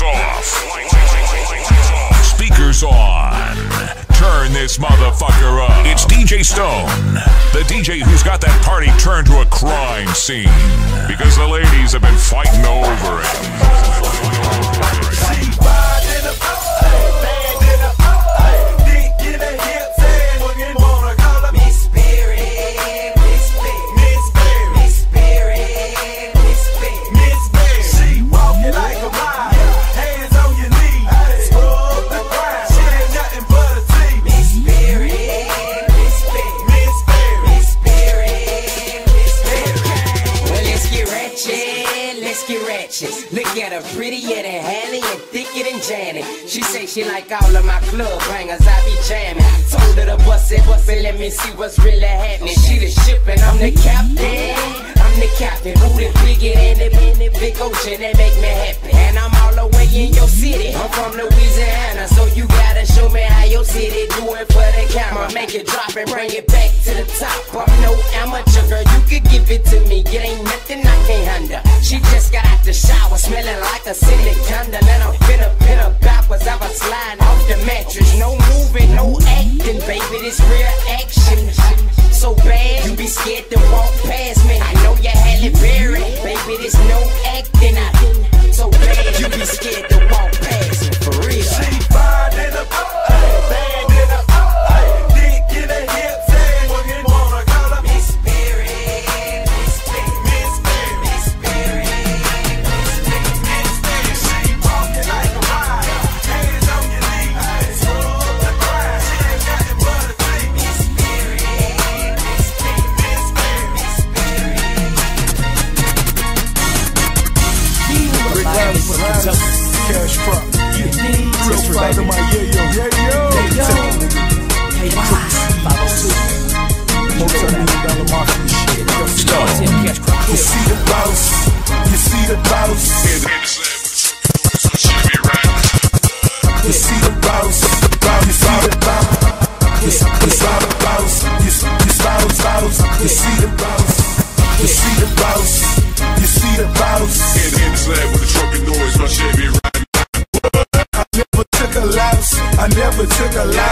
Lights off. Speakers on. Turn this motherfucker up. It's DJ Stone, the DJ who's got that party turned to a crime scene because the ladies have been fighting over it. Like all of my club bangers, I be jamming. Told her to bust it, bust it, let me see what's really happening. She the ship and I'm the captain. I'm the captain, booty bigger than the, in the big ocean that make me happy. And I'm all the way in your city. I'm from Louisiana, so you gotta show me how your city do it for the camera. Make it drop and bring it back to the top. I'm no amateur, girl, you could give it to me. It ain't nothing I can't handle. She just got out the shower, smelling like a city candle. And I'm finna pin her backwards, I was sliding off the mattress. No moving, no acting, baby, this real action. So bad, you be scared to walk past me. I know you had it Berry, baby, this no acting. I, so bad, you be scared to walk past me, for real. She fine in a bad You see the boss. You see the boss. You see the boss. You see the boss. You see the boss. You see you boss, boss. You see the boss. You see the boss. You see the boss. In, the slab with a trumpet noise, my Chevy ride. I never took a loss. I never took a Yeah,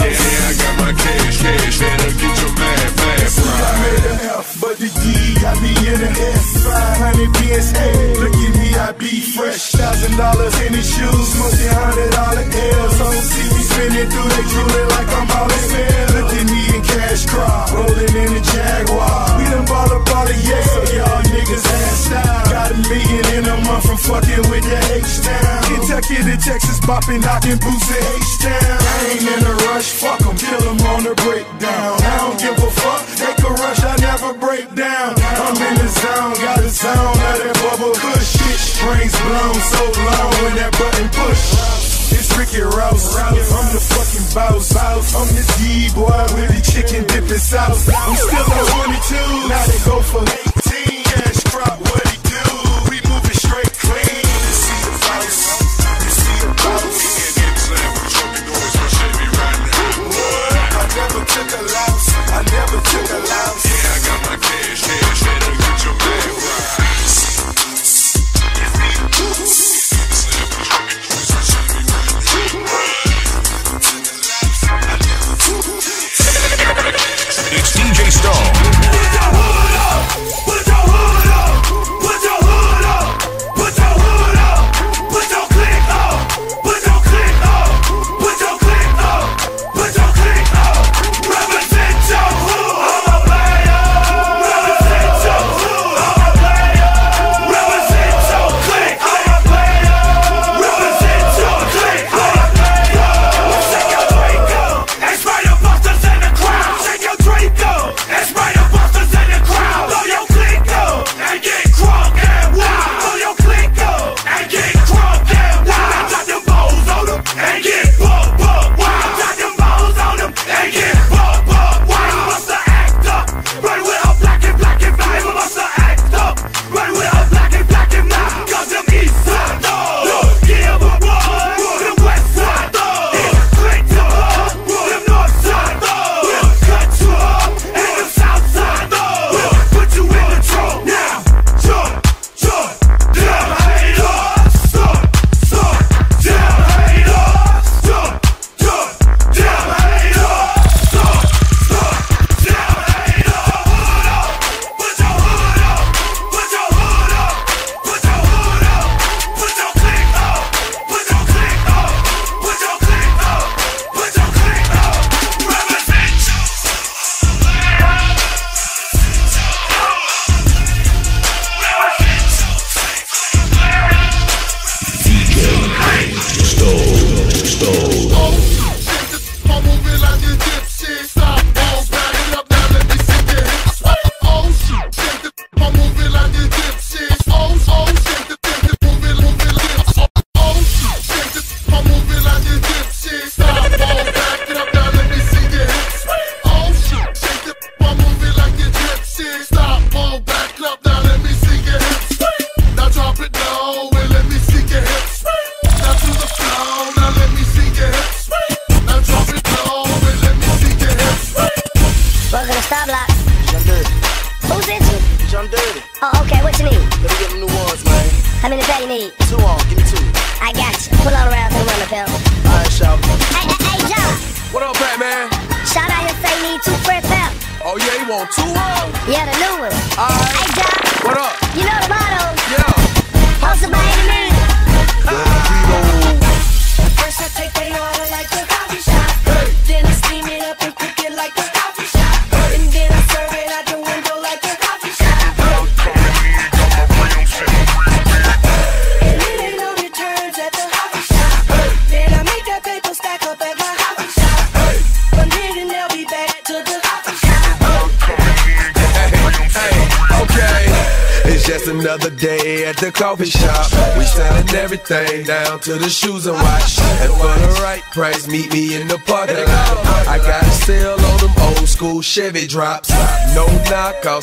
they like I'm all in fair. Look at me in cash crop, rolling in a Jaguar. We done bought up all the yeah, so y'all niggas have style. Got a million in a month from fucking with the H-Town. Kentucky to Texas, bopping, knocking boots in H-Town. I ain't in a rush, fuck 'em, kill 'em on the breakdown. I don't give a fuck, they can rush, I never break down. I'm in the zone, got a zone of that bubble kush shit. Strings blown so long when that button push. Ricky Rouse, I'm the fucking boss. I'm the D-boy with the chicken dipping sauce. I'm still on 22, now they go for 18. Cash crop, what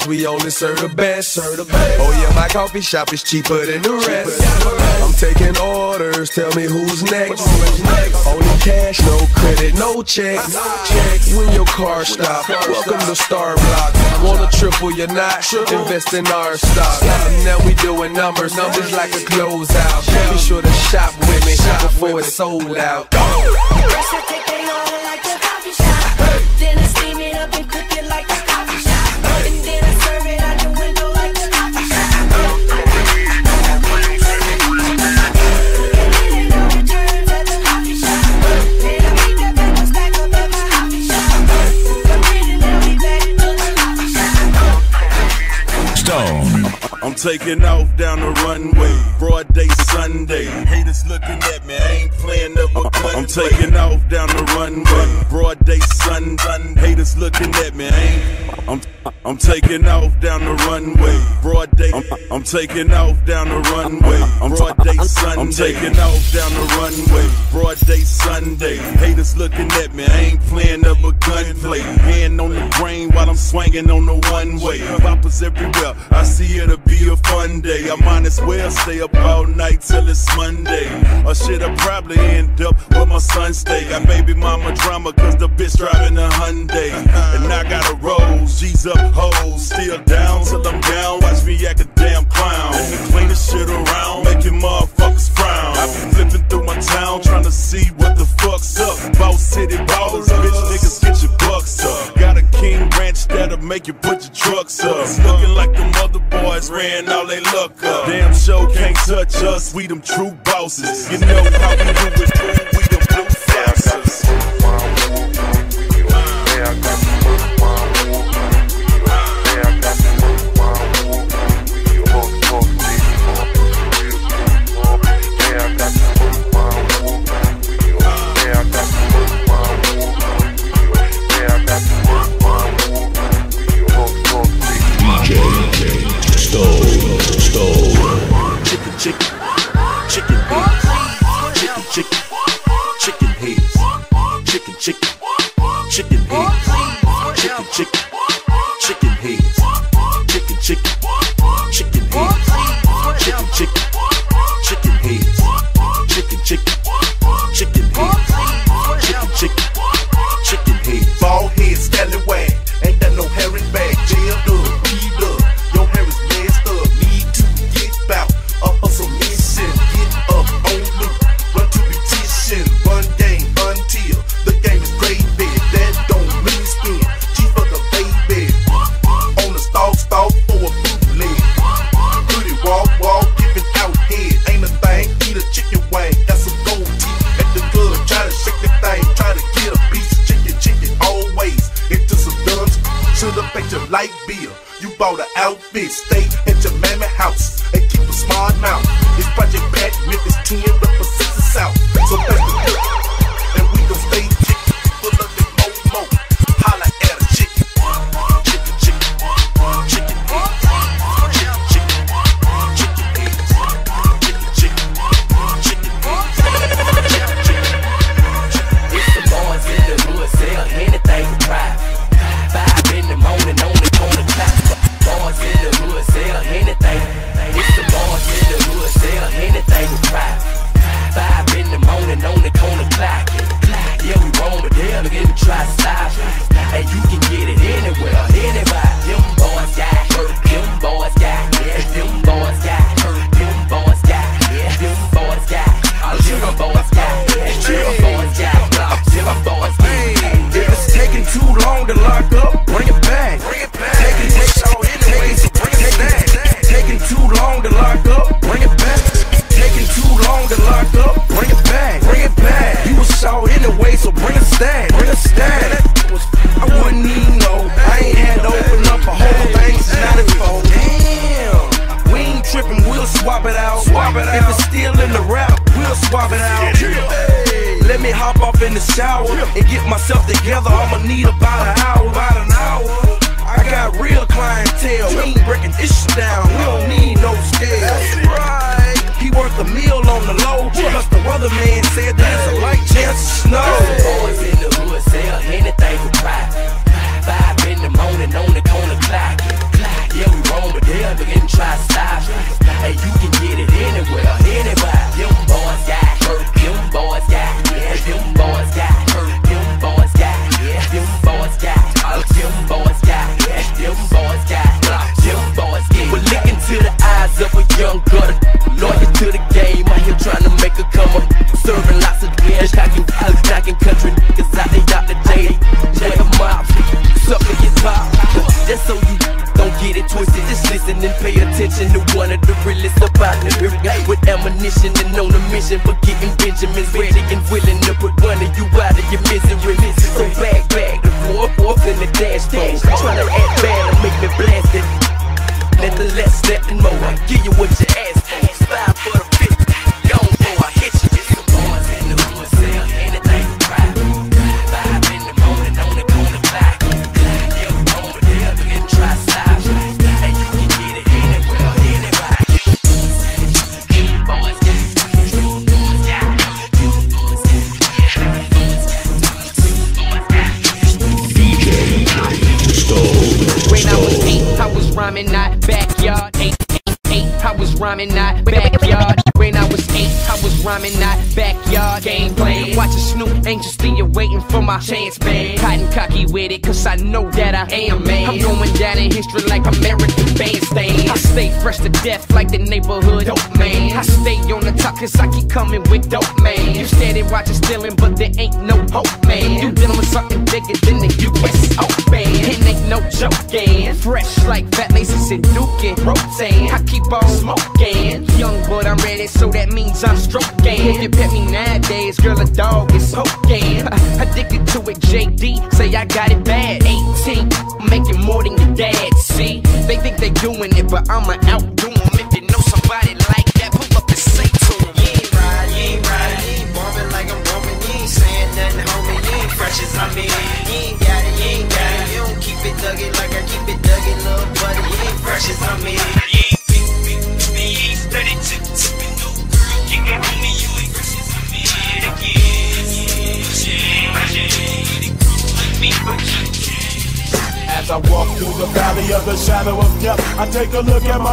knockoffs, we only serve the best. Oh yeah, my coffee shop is cheaper than the rest. I'm taking orders, tell me who's next. Only cash, no credit, no check. When your car stop, welcome to Star Block. Wanna triple your knot? Invest in our stock. Now we doing numbers, numbers like a closeout. Be sure to shop with me before it's sold out. I take like coffee shop. Up and I'm taking off down the runway, broad day Sunday. Haters looking at me, I ain't playing up a gun. I'm taking off down the runway, broad day sun. Haters looking at me, I ain't. I'm I'm taking off down the runway, broad day. I'm, I'm taking off down the runway, broad day Sunday. I'm taking off down the runway, broad day Sunday. Haters looking at me, I ain't playing up a gunplay. Hand on the brain while I'm swinging on the one way. Poppers everywhere, I see it'll be a fun day. I might as well stay up all night till it's Monday. Or shit, I probably end up where my son stay. Got baby mama drama, cause the bitch driving a Hyundai. And I got a rose, G's up hoes. Still down till I'm down, watch me act a damn clown. And clean the shit around, making motherfuckers frown. I been flipping through my town, trying to see what the fuck's up. Boss city ballers, bitch niggas get your bucks up. Got a king ranch that'll make you put your trucks up. Looking like the mother boys ran all they luck up. Damn show can't touch us, we them true bosses. You know how we do it,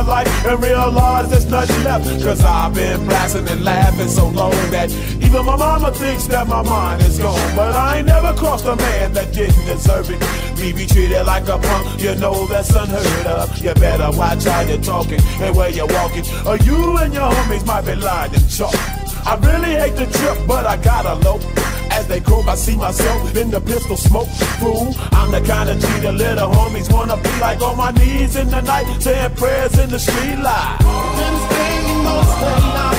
life and realize there's nothing left. Cause I've been blasting and laughing so long that even my mama thinks that my mind is gone. But I ain't never crossed a man that didn't deserve it. Me be treated like a punk, you know that's unheard of. You better watch how you're talking and where you're walking. Or you and your homies might be lying and chalk. I really hate the trip, but I gotta low as they croak, I see myself in the pistol smoke. Fool, I'm the kind of leader little homies wanna be like on my knees in the night, saying prayers in the street light. Been most of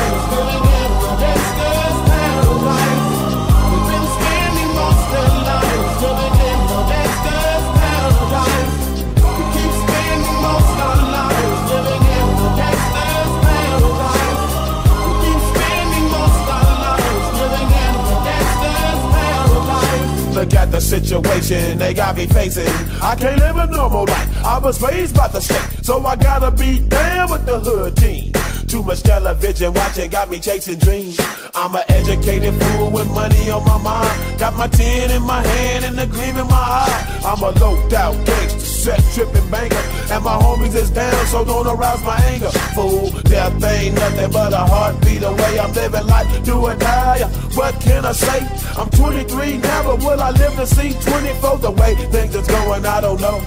Look at the situation they got me facing. I can't live a normal life. I was raised by the state, so I gotta be damn with the hood team. Too much television watching got me chasing dreams. I'm an educated fool with money on my mind. Got my tin in my hand and the gleam in my eye. I'm a loped out gangster, set tripping banker. And my homies is down, so don't arouse my anger. Fool, death ain't nothing but a heartbeat away. I'm living life do a die. What can I say? I'm 23 now, but will I live to see 24 the way things is going? I don't know.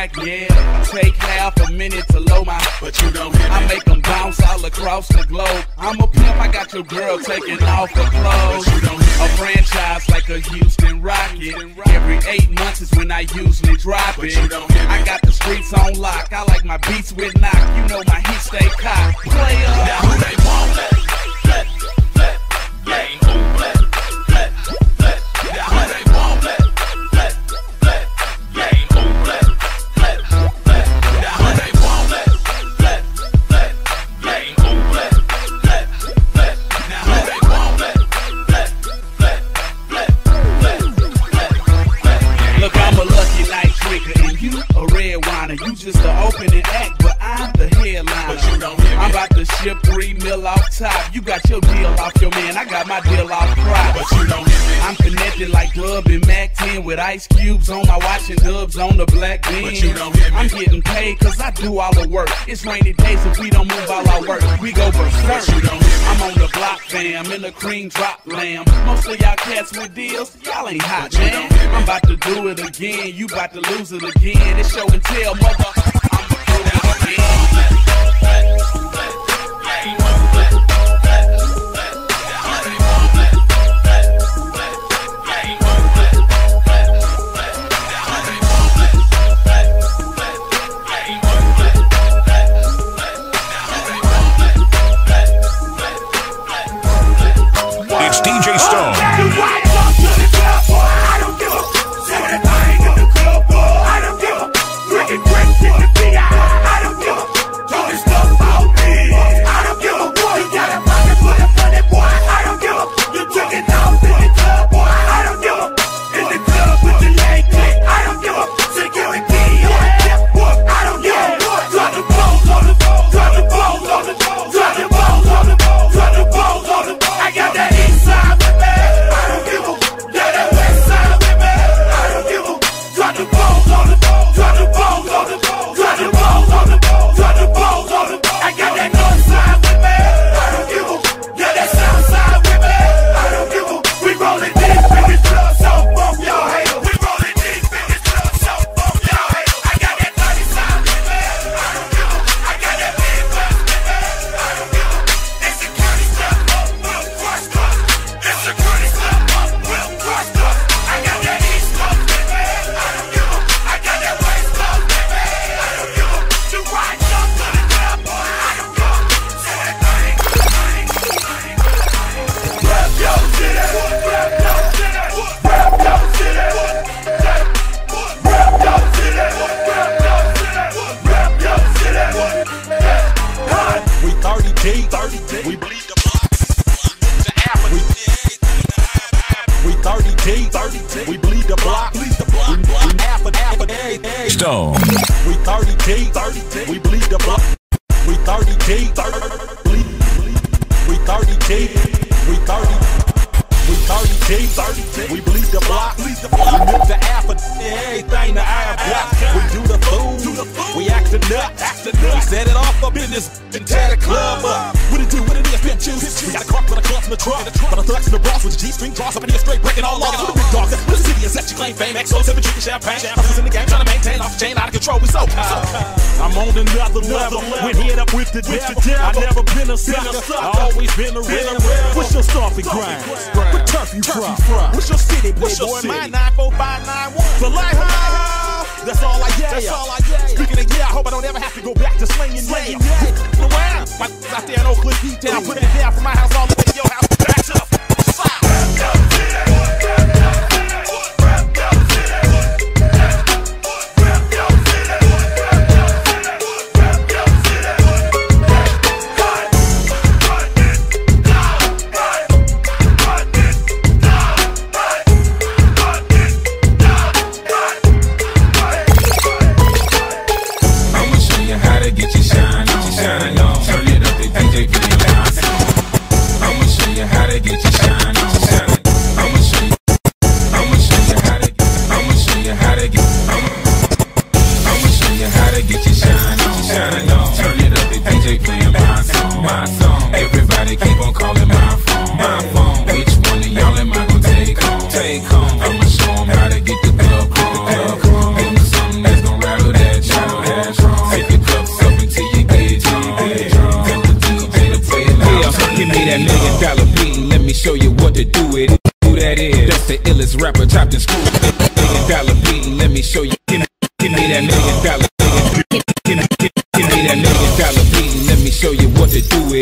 yeah. Take half a minute to low my, but you don't I make them bounce all across the globe. I'm a pimp, I got your girl taking off her clothes. A franchise like a Houston Rocket. Every eight months is when I usually drop it. I got the streets on lock. I like my beats with knock. You know my heat stay cocked. Player. Now who they want? Let, let, Ice cubes on my watch and dubs on the black beans. I'm getting paid cause I do all the work. It's rainy days if we don't move all our work. We go berserk. I'm on the block, fam, in the cream drop lamb. Most of y'all cats with deals, y'all ain't hot, man. I'm about to do it again. You about to lose it again. It's show and tell, mother. I'm going out again. Stone.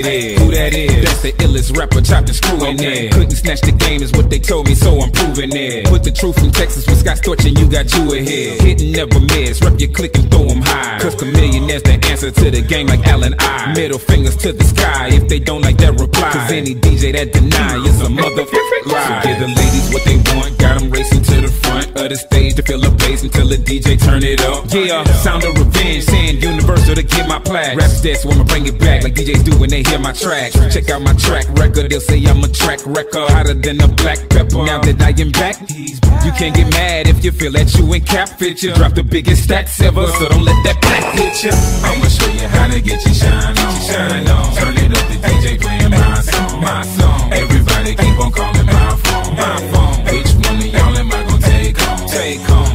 It. Who that is? That's the illest rapper chopped and screwing it. Couldn't snatch the game is what they told me, so I'm proving it. Put the truth in Texas with Scott Storch and you got you ahead. Hit and never miss, rep your click and throw 'em high. Cause Chamillionaire's the answer to the game like Allen I. Middle fingers to the sky if they don't like that reply. Cause any DJ that deny is a motherfucker lie. So give the ladies what they want, got 'em racing to the front of the stage to feel the bass until the DJ turn it up. Yeah, sound of revenge, saying universal to get my plaque. Raps this, so I'ma bring it back like DJs do when they hear my track. Check out my track record, they'll say I'm a track record hotter than a black pepper. Now that I am back, you can't get mad if you feel that you ain't cap fit. You drop the biggest stacks ever, so don't let that black hit you. I'ma show you how to get your shine on, shine on. Turn it up, the DJ playing my song, my song. Everybody keep on calling my phone, my phone. Which one y'all am I gonna take home? Take home.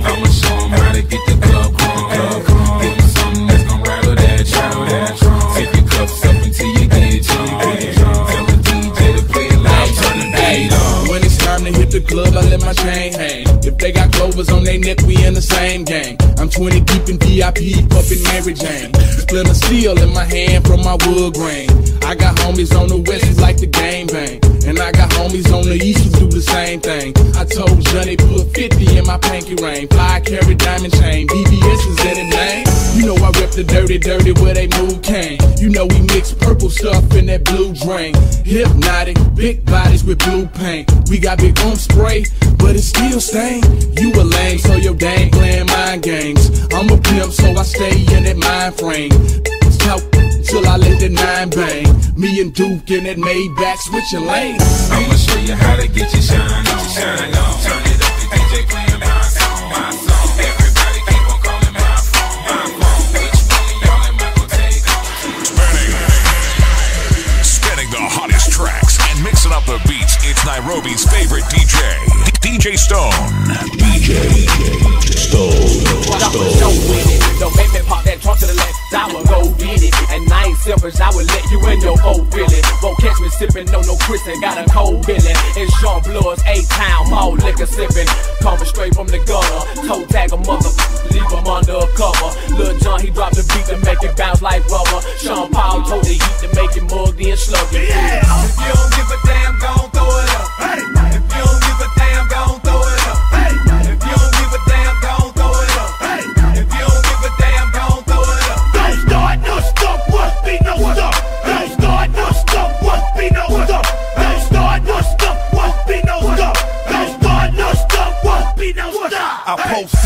Club, I let my chain hang. If they got clovers on their neck, we in the same gang. I'm 20 deep in VIP, pumping Mary Jane. Splinter steel in my hand from my wood grain. I got homies on the west who like the game bang. And I got homies on the east who do the same thing. I told Johnny put 50 in my pinky ring. Fly carry diamond chain. BBS is in the name. You know I rep the dirty, dirty where they move came. You know we mix purple stuff in that blue drain. Hypnotic, big bodies with blue paint. We got big on spray, but it still stain. You a lame, so your dang playing mind games. I'm a pimp, so I stay in that mind frame. Talk till I let the nine bang. Me and Duke in that Maybach switching lanes. I'ma show you how to get your shine on, shine on. Turn it up, DJ Nairobi's favorite DJ, DJ Stone. DJ Stone. Don't it. Make me pop that trunk to the left. I will go get it. And I ain't selfish. I will let you in your boat, really. Won't catch me sipping. No, no Chris and got a cold billy. It's Sean Blood's A-Town. Mall liquor sipping. Coming straight from the gutter. Toe tag a mother. Leave him under a cover. Lil Jon, he dropped the beat to make it bounce like rubber. Sean Paul told the heat to make it mug then sluggy. Yeah. If you don't give a damn, gon'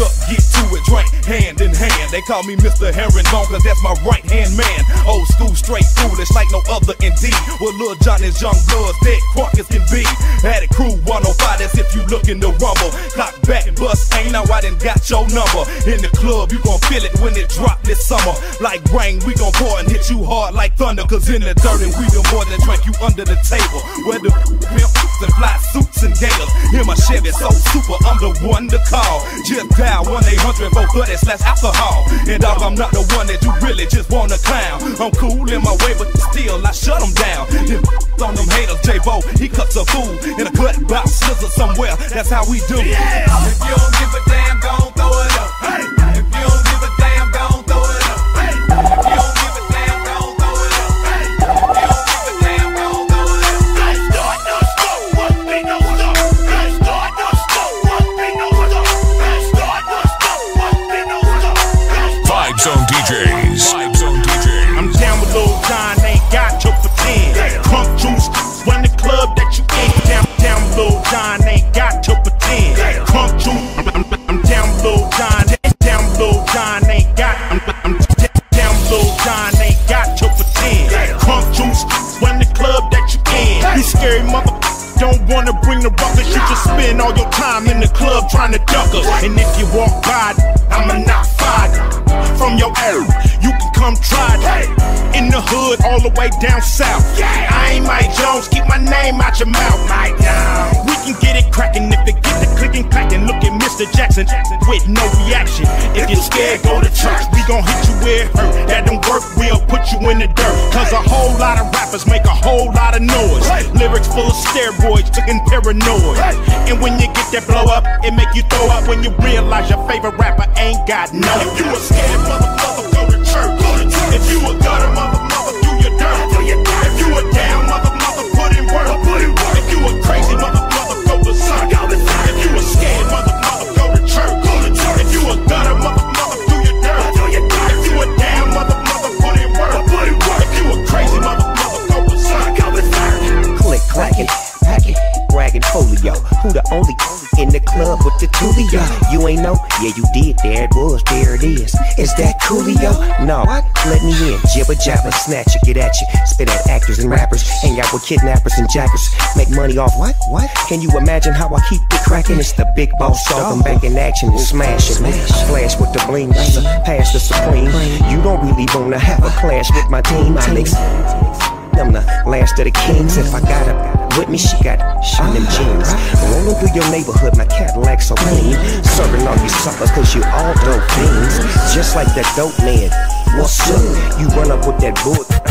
up, get hand in hand. They call me Mr. Herringbone, cause that's my right hand man. Old school, straight foolish, like no other indeed. Well, Lil Jon young bloods, dead crunk as can be. Had a crew 105, that's if you looking to rumble. Clock back, bust, ain't now I done got your number. In the club, you gon' feel it when it drop this summer. Like rain, we gon' pour and hit you hard like thunder. Cause in the dirt, and we do more than drink you under the table. Where the pimps and fly suits and gators. Hear my Chevy so super, I'm the one to call. Just dial 1-800 430 slash alcohol. And dog, I'm not the one that you really just wanna clown. I'm cool in my way, but still I shut them down. Then on them haters, J-Bo, he cuts a fool in a cut box scissor somewhere. That's how we do. Yeah. If you don't give a damn, gon' throw it up. Hey. Don't wanna bring the ruckus, you just spend all your time in the club trying to duck us. And if you walk by, I'ma knock five from your area. You can come try it. In the hood, all the way down south. I ain't Mike Jones, keep my name out your mouth. Mike. We can get it crackin' if it get the clickin' clackin'. Look at Mr. Jackson with no reaction. If you're scared, go to church. We gon' hit you where it hurt you in the dirt. Cause a whole lot of rappers make a whole lot of noise. Lyrics full of steroids, looking paranoid. And when you get that blow up, it make you throw up when you realize your favorite rapper ain't got no. If you a scared motherfucker, go to church. If you a Who the only in the club with the coolio, You ain't know? Yeah, you did. There it was. There it is. Is that Coolio? No. What? Let me in. Jibber jabber, snatch it, get at you. Spit at actors and rappers. Hang out with kidnappers and jackers. Make money off what? What? Can you imagine how I keep it cracking? It's the big boss dog. I'm back in action and smashing. Smash. I flash with the bling. Pass the supreme. You don't really wanna have a clash with my team. I I'm the last of the kings if I gotta with me, she got on them jeans. Rolling through your neighborhood, my Cadillac so clean. Serving all you suckers, cause you all dope fiends. Just like that dope man. What's up? You run up with that book.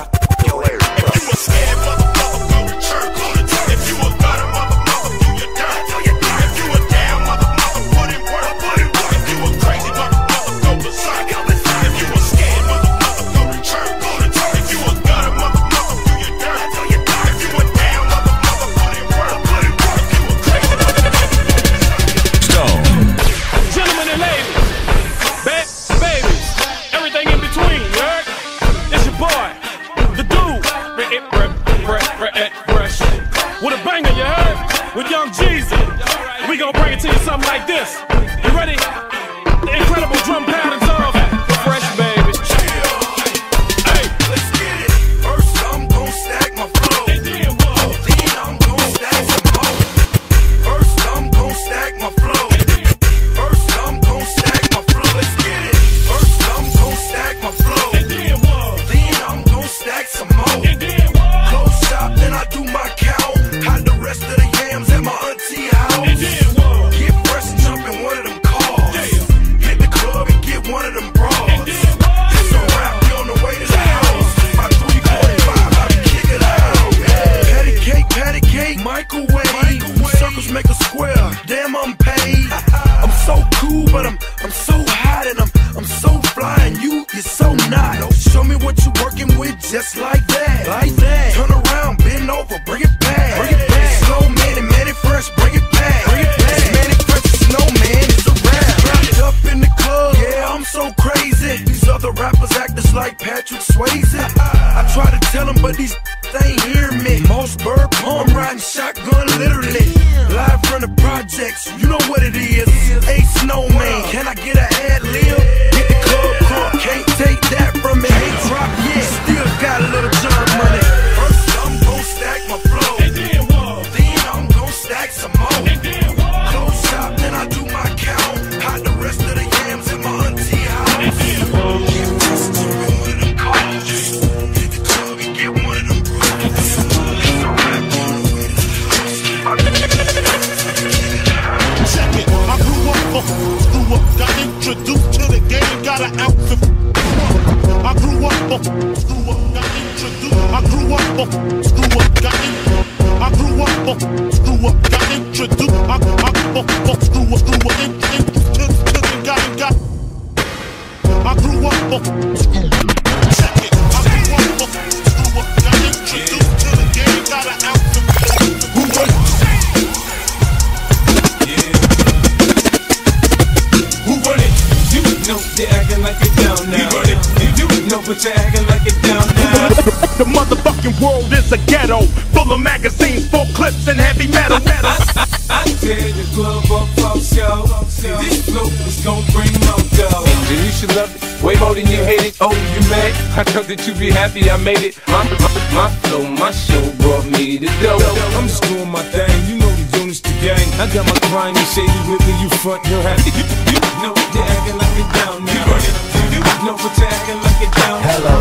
get down. Hello.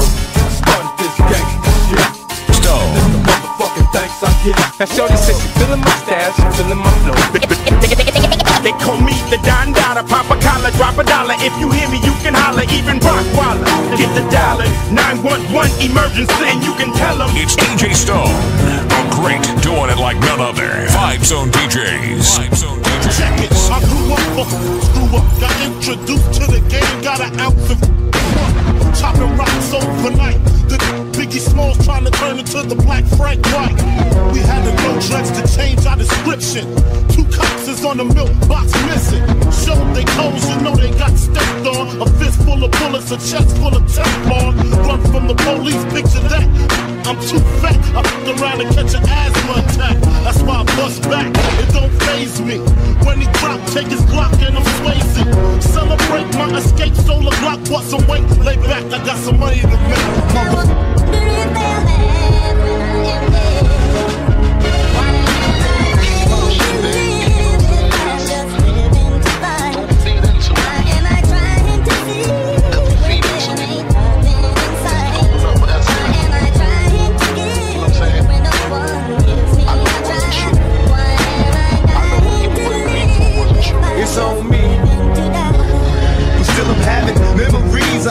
This gangsta. Stone. This motherfucking thanks I. Now Shorty says she feeling my stash, she my flow. They call me the Don Dada, pop a collar, drop a dollar. If you hear me, you can holler, even Rockwaller. Get the dollar, 911 emergency, and you can tell them. It's DJ Stone, a great doing it like none other. Five Zone DJs. Five Zone Check it. I grew up, uh, screw up, got introduced to the game, got an ounce of chopping rocks overnight. The Biggie Smalls trying to turn into the Black Frank White. We had to go dreads to change our description. Two cops is on the milk box missing. Showed they clothes, you know they got stepped on. A fist full of bullets, a chest full of Teflon. Run from the police, picture that. I'm too fat, I fucked around and catch an asthma attack. That's why I bust back, it don't phase me. When he drop, take his Glock and I'm swayzy. Celebrate my escape, solar Glock, bust some weight. Lay back, I got some money to make. Mother-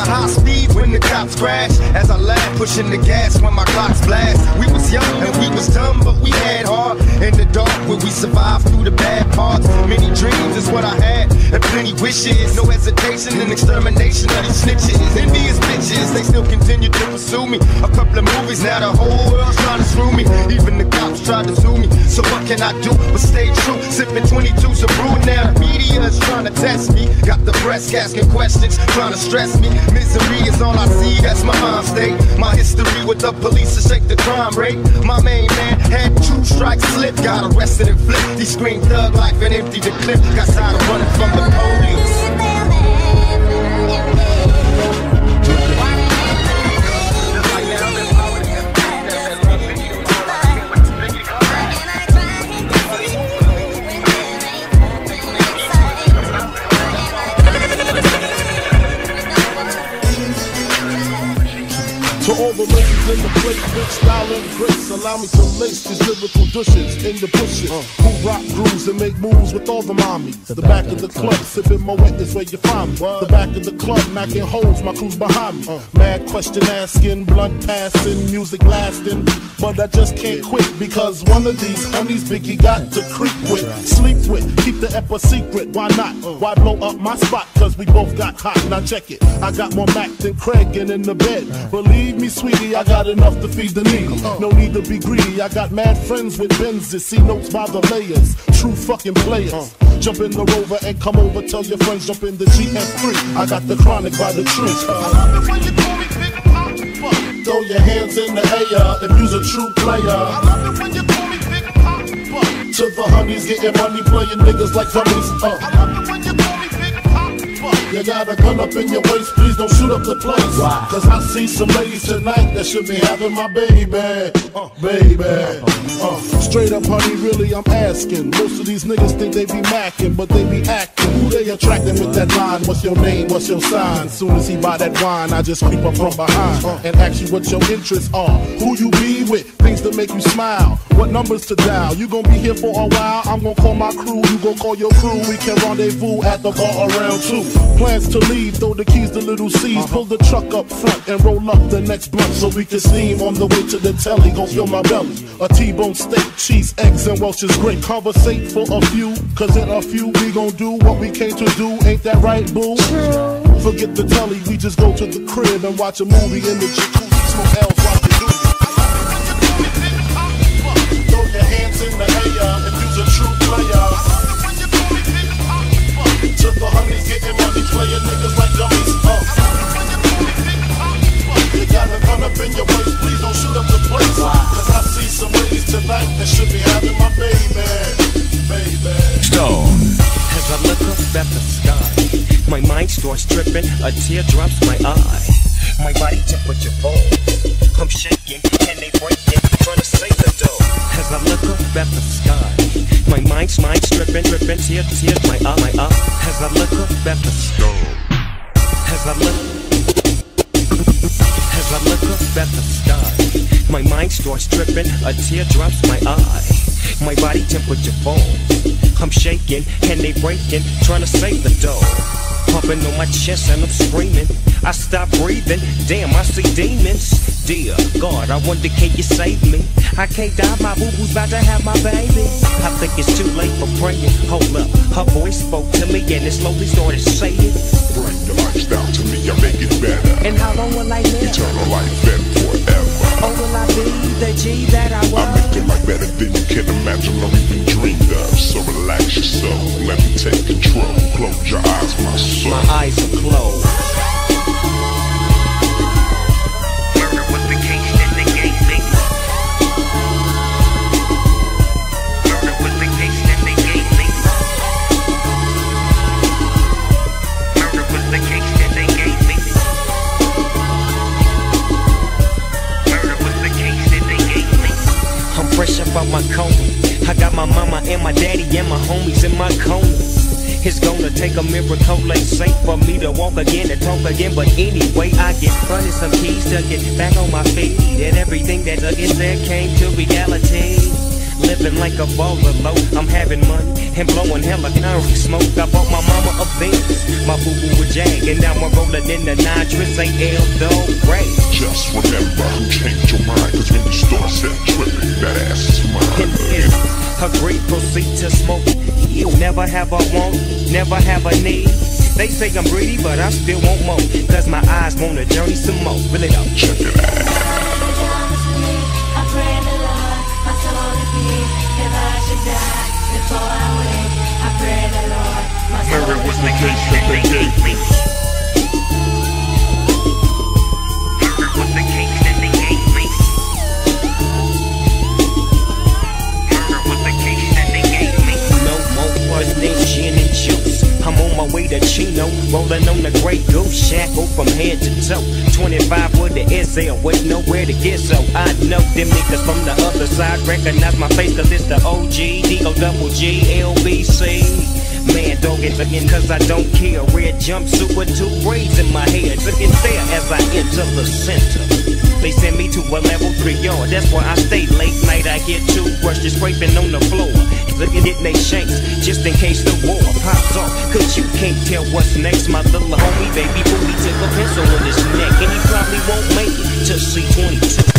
high speeds when the cops crash. As I laugh, pushing the gas when my clocks blast. We was young and we was dumb, but we had heart. In the dark, where we survived through the bad parts. Many dreams is what I had, and plenty wishes. No hesitation and extermination of these snitches. Envious bitches, they still continue to pursue me. A couple of movies, now the whole world's trying to screw me. Even the cops tried to sue me. So what can I do but stay true? Sipping 22s of brew now. The media is trying to test me. Got the press asking questions, trying to stress me. Misery is all I see, that's my mind state. My history with the police to shake the crime rate. My main man had two strikes slip, got arrested and flipped. He screamed thug life and emptied the clip. Got tired of running from the police. To all the ladies in the place, big style and grace. Allow me to lace these lyrical douches in the bushes. Uh. Who rock grooves and make moves with all the mommies. The, back of the club, sipping my is where you find me. The back of the club, knocking holes, my crew's behind me. Uh. Mad question asking, blunt passing, music lasting. But I just can't quit because one of these honeys Biggie got to creep with, sleep with, keep the ep a secret. Why not? Uh. Why blow up my spot? Cause we both got hot. Now check it. I got more Mac than Craig and in the bed. Believe me, sweetie, I got enough to feed the needy. No need to be greedy. I got mad friends with Benzes. See notes by the layers. True fucking players. Jump in the rover and come over. Tell your friends, jump in the GS3. I got the chronic by the tree. Throw your hands in the air if you's a true player. To the honeys, getting money, playing niggas like dummies. Uh. You got a gun up in your waist, please don't shoot up the place. Cause I see some ladies tonight that should be having my baby. Uh, baby. Uh, straight up, honey, really, I'm asking. Most of these niggas think they be macking, but they be acting. Who they attracting with that line? What's your name? What's your sign? Soon as he buy that wine, I just creep up from behind and ask you what your interests are. Who you be with? Things that make you smile. What numbers to dial? You gonna be here for a while? I'm gonna call my crew. You gonna call your crew. We can rendezvous at the bar around two. Plans to leave, throw the keys to little C's. Pull the truck up front and roll up the next blunt so we can steam on the way to the telly. Gon' fill my belly. A T-bone steak, cheese, eggs, and Welch's grape. Conversate for a few, cause in a few we gon' do what we came to do. Ain't that right, boo? Forget the telly, we just go to the crib and watch a movie in the jacuzzi. Smoke L's tonight that should be having my baby. Baby. Stone. As I look up at the sky, my mind starts tripping, a tear drops my eye. My body temperature falls. I'm shaking, and they breaking, trying to save the dough. As I look up at the sky, my mind's mind tripping, tripping, tear, tear, my eye, my eye. As I look up at the sky, as I look, as I look up at the sky, my mind starts tripping, a tear drops my eye. My body temperature falls. I'm shaking and they breaking, trying to save the dough. pumping on my chest and I'm screaming. I stop breathing, damn, I see demons. Dear God, I wonder can you save me? I can't die, my boo boo's about to have my baby. I think it's too late for praying. Hold up, her voice spoke to me and it slowly started saying, Bring the lifestyle to me, I'll make it better. And how long will I live? Eternal life and forever. Or will I be the G that I was? I make your life better than you can imagine or even dreamed of. So relax yourself, let me take control. Close your eyes, my soul. My eyes are closed. Out my. I got my mama and my daddy and my homies in my coma. It's gonna take a miracle, like safe for me to walk again and talk again. But anyway, I get fronted some keys to get back on my feet. And everything that is there came to reality. Living like a baller low, I'm having money and blowing hella curry smoke. I bought my mama a Benz, my boo boo a Jag, and now I'm rolling in the nitrous AL dog Ray. Just remember who changed your mind, cause when you start set tripping, that ass is mine. A great proceed to smoke. You never have a want, never have a need. They say I'm greedy, but I still want more. Cause my eyes wanna journey some more. Really though. Check it out. That they gave me. No more was than gin and juice. I'm on my way to Chino, rolling on the Grey Goose shackle from head to toe. 25 with the SL, with nowhere to get so. I know them niggas from the other side recognize my face, cause it's the OG, D-O double G, LBC. Man, dog it again, cause I don't care. Red jumpsuit with two braids in my hair. Looking fair as I enter the center. They send me to a level three yard. That's why I stay late night. I get two brushes scraping on the floor. Looking at they shanks, just in case the war pops off. Cause you can't tell what's next. My little homie, baby booty, took a pencil in his neck. And he probably won't make it to C22.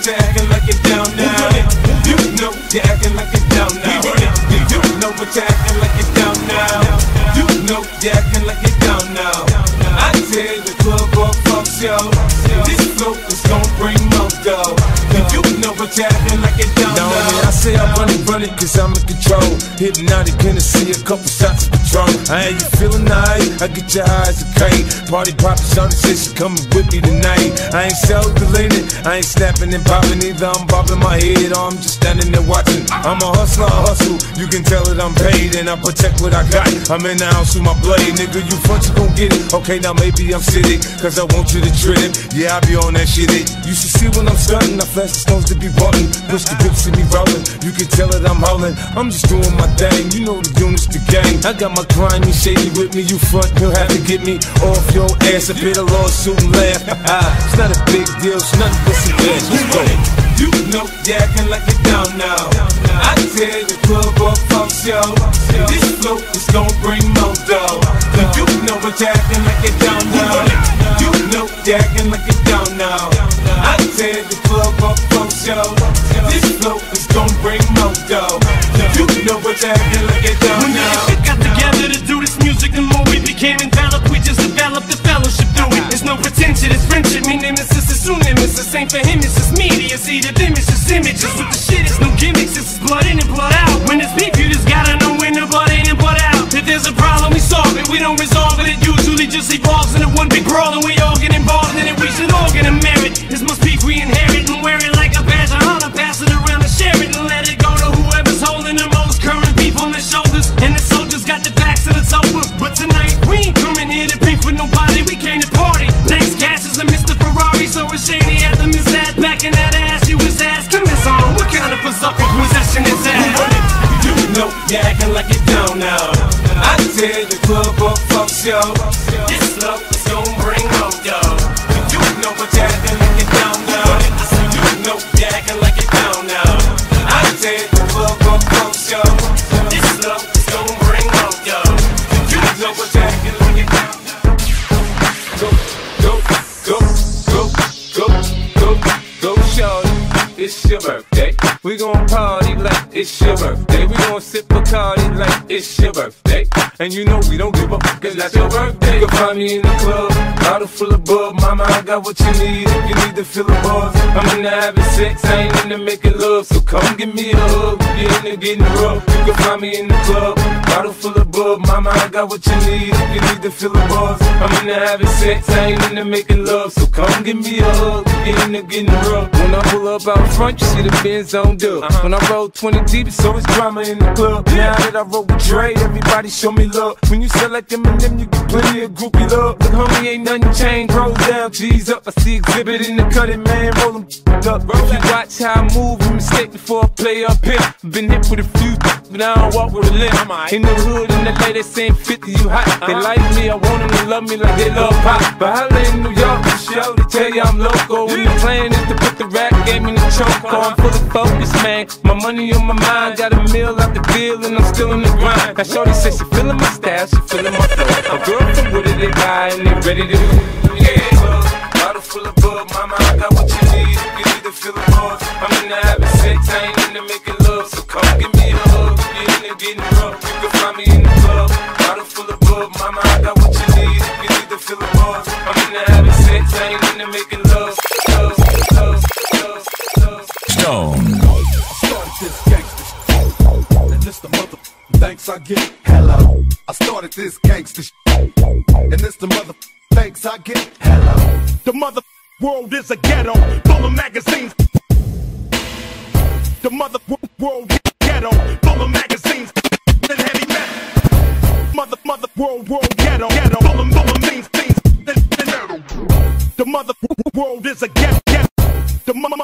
But you're acting like you're down now. You know you're acting like you're down now. You know but you're acting like you're down now. You know you're acting like you're down now. I tell the club up, fuck yo. This flow is gon' bring more dough. You know but you're acting like you're down Now, now. I say I run it, run it, cause I'm in control. Hypnotic Hennessy, a couple shots. I you feeling nice, I get your eyes kite. Party poppin', shawty say she coming with me tonight. I ain't self-deleted, I ain't snapping and popping either. I'm bobbing my head or I'm just standing there watching. I'm a hustler, I hustle, you can tell that I'm paid and I protect what I got. I'm in the house with my blade, nigga, you front, you gon' get it. Okay, now maybe I'm sitting, cause I want you to trip. Yeah, I be on that shit. It. You should see when I'm stunting, I flash the stones to be button. Push the grips to me rolling, you can tell that I'm howling. I'm just doing my thing, you know the units, the gang. I got my grimy shady with me, you front, you'll have to get me off your ass. I bit a lawsuit and laugh. it's not a big deal, it's nothing but some cash. Let's go. You know you're acting like you're down now. I tell the club up, fuck yo. This flow is gon' bring more dough. You know what you're acting like you're down now. You know you're acting like you're down now. I tell the club up, fuck yo. This flow is gon' bring more dough. You know what you're acting like you're down When to do this music, the more we became enveloped, we just developed the fellowship through it. There's no pretension, it's friendship. Me nemesis is soon nemesis. Same for him, it's just media. See the them, it's just images. With the shit, it's no gimmicks. It's blood in and blood out. When it's beef, that's your birthday. You can find me in the club, bottle full of bub. Mama, I got what you need if you need to fill a buzz. I'm into having sex, I ain't into making love. So come give me a hug, you're into getting rough. You can find me in the club, full of bub. Mama, I got what you need if you need to feel a buzz. I'm into having sex, I ain't into making love. So come give me a hug, you're into getting rough. When I pull up out front, you see the Benz on dub. When I roll 20 deep, it's always drama in the club. Now that I roll with Dre, everybody show me love. When you sell like them and them, you get plenty of groupie love. Look, homie, ain't nothing changed. Roll down, G's up. I see Xzibit in the cutting, man. Roll them up. If you watch how I move, you mistake before I play up here. Been hit with a few, but now I walk with a limp. In the hood, in the lady, they saying 50, you hot. They uh-huh. like me, I want them to love me like they love pop. But holla in New York, for sure, they tell you I'm loco. And the plan is to put the rap game in the choke. I'm full of focus, man. My money on my mind, got a meal out the deal, and I'm still in the grind. Now, Shorty says she feeling my style, she feeling my flow. A girl from Wooded, they buy, and they ready to. Yeah, bottle full of bug, mama, I got what you need. You need to feel the buzz, I'm in the having sex, I ain't into making love. So come give me a hug, if getting rough. You can find me in the club, bottle full of bug, mama, I got what you need. If you need to feel the buzz, I'm in the having sex, I ain't into making love. Love, love, love, love. Stone. started this gangster shit. And this the mother thanks I get. Hello. I started this gangster shit. And this the mother thanks I get. Hello. The mother world is a ghetto full of magazines. The mother world is a ghetto full of magazines world world ghetto ghetto full of full of means things. The mother world is a ghetto ghetto. The mother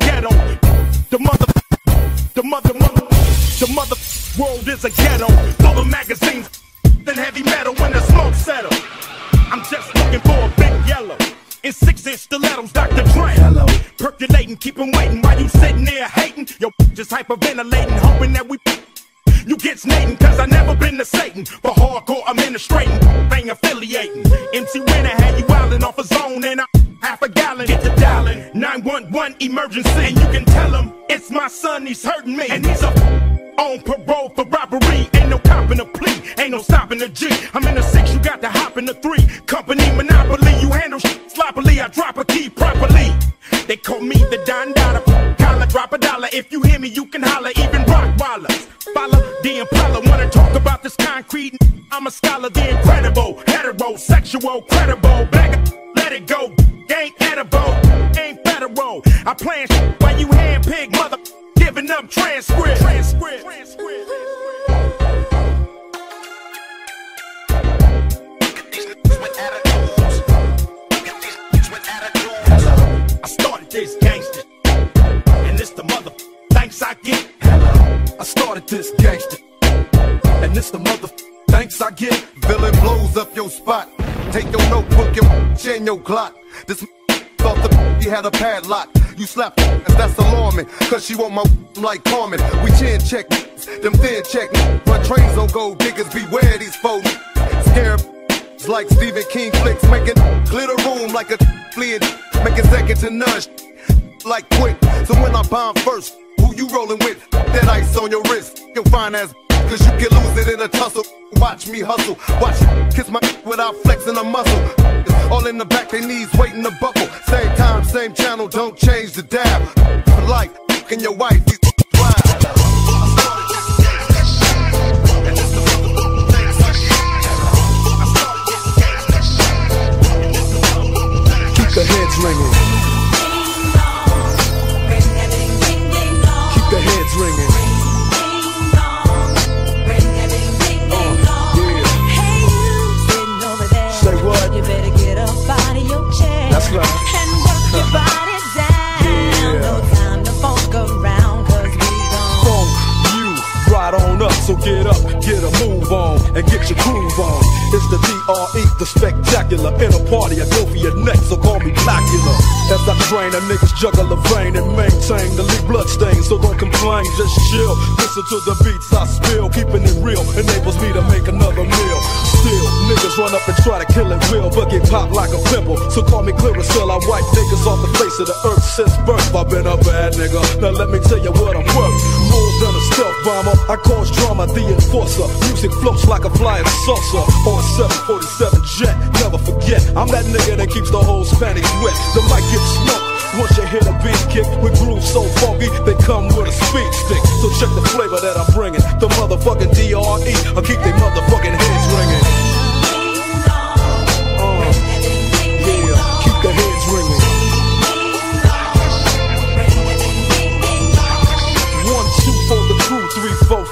ghetto. The mother the mother mother the mother world is a ghetto full of magazines and heavy metal when the smoke settle. I'm just looking for a big yellow. In six inch stilettos, Dr. Dre. Hello. Percolating, keep 'em waiting while you sitting there hating. Yo, just hyperventilating, hoping that we. You get snating, cause I never been to Satan. For hardcore I'm in the administrating, bang affiliating. MC Winner had you wildin' off a zone and I half a gallon. Get the dialing, 911 emergency. And you can tell him it's my son, he's hurting me. And he's a on parole for robbery. Ain't no copping a plea, ain't no stopping a G. I'm in a six, you got to hop in the three. Company monopoly, you handle sloppily. I drop a. They call me the Don Dada. Collar, drop a dollar. If you hear me, you can holler. Even Rockwallers. Follow the Impala. Wanna talk about this concrete? I'm a scholar, the incredible. Heterosexual, credible. Back let it go. Ain't edible, ain't federal. I plan while you handpick, mother. Giving up transcript. Transcript. This gangster, and it's the mother thanks I get. I started this gangster. And it's the mother thanks I get. Villain blows up your spot. Take your notebook, your chain, your clock. This thought the he had a padlock. You slap that's alarming. Cause she want my like Carmen. We chin check, them thin check. Run trains on gold diggers, beware these folks. Scare like Stephen King flicks, making the room like a fleeing, making second to none. Like quick, so when I bomb first, who you rolling with? That ice on your wrist, your fine ass. Cause you can lose it in a tussle. Watch me hustle. Watch kiss my without flexing a muscle. All in the back, they knees waiting to buckle. Same time, same channel, don't change the. For life, and your wife, these Keep heads ringing. Keep the heads ringing. Uh, Say what? So get up, get a move on, and get your groove on. It's the DRE, the spectacular. In a party, I go for your neck, so call me Blacula. As I train, a niggas juggle the vein and maintain the lead blood stain. So don't complain, just chill. Listen to the beats I spill, keeping it real enables me to make another meal. Still, niggas run up and try to kill it real, but get popped like a pimple. So call me Clearasil I wipe niggas off the face of the earth since birth. I've been a bad nigga. Now let me tell you what I'm worth. Than a stealth bomber, I cause drama, the enforcer. Music floats like a flying saucer on a 747 jet. Never forget, I'm that nigga that keeps the whole Spanish wet. The mic gets smoked. Once you hit a beat kick with grooves so funky, they come with a speed stick. So check the flavor that I'm bringing. The motherfucking DRE. I'll keep they motherfucking heads ringing.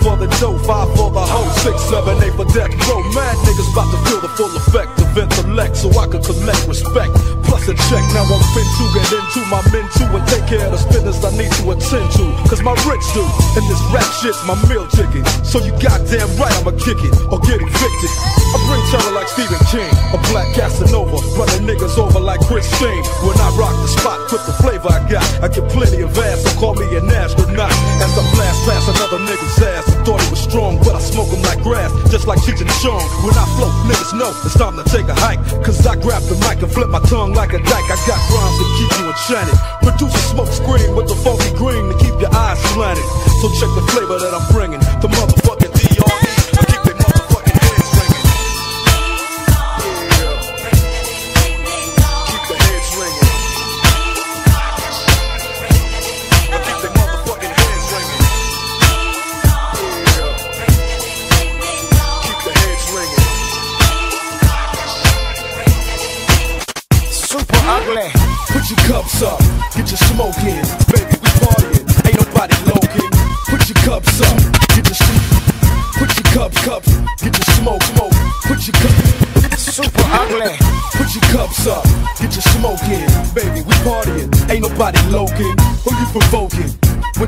For the five for the hoe, six, seven, eight for death row. Mad niggas about to feel the full effect of intellect so I can collect respect. Plus a check, now I'm fin to get into my men too and take care of the spinners I need to attend to. Cause my rich do, and this rap shit's my meal ticket. So you goddamn right I'ma kick it or get evicted. I bring terror like Stephen King, a black Casanova, running niggas over like Christine. When I rock the spot with the flavor I got, I get plenty of ass, so call me an astronaut. As I blast past another nigga's ass, thought it was strong, but I smoke 'em like grass, just like Cheech and Chong. When I float, niggas know it's time to take a hike. Cause I grab the mic and flip my tongue like a dyke. I got rhymes to keep you enchanted. Produce a smoke screen with the funky green to keep your eyes slanted. So check the flavor that I'm bringing. The motherfucking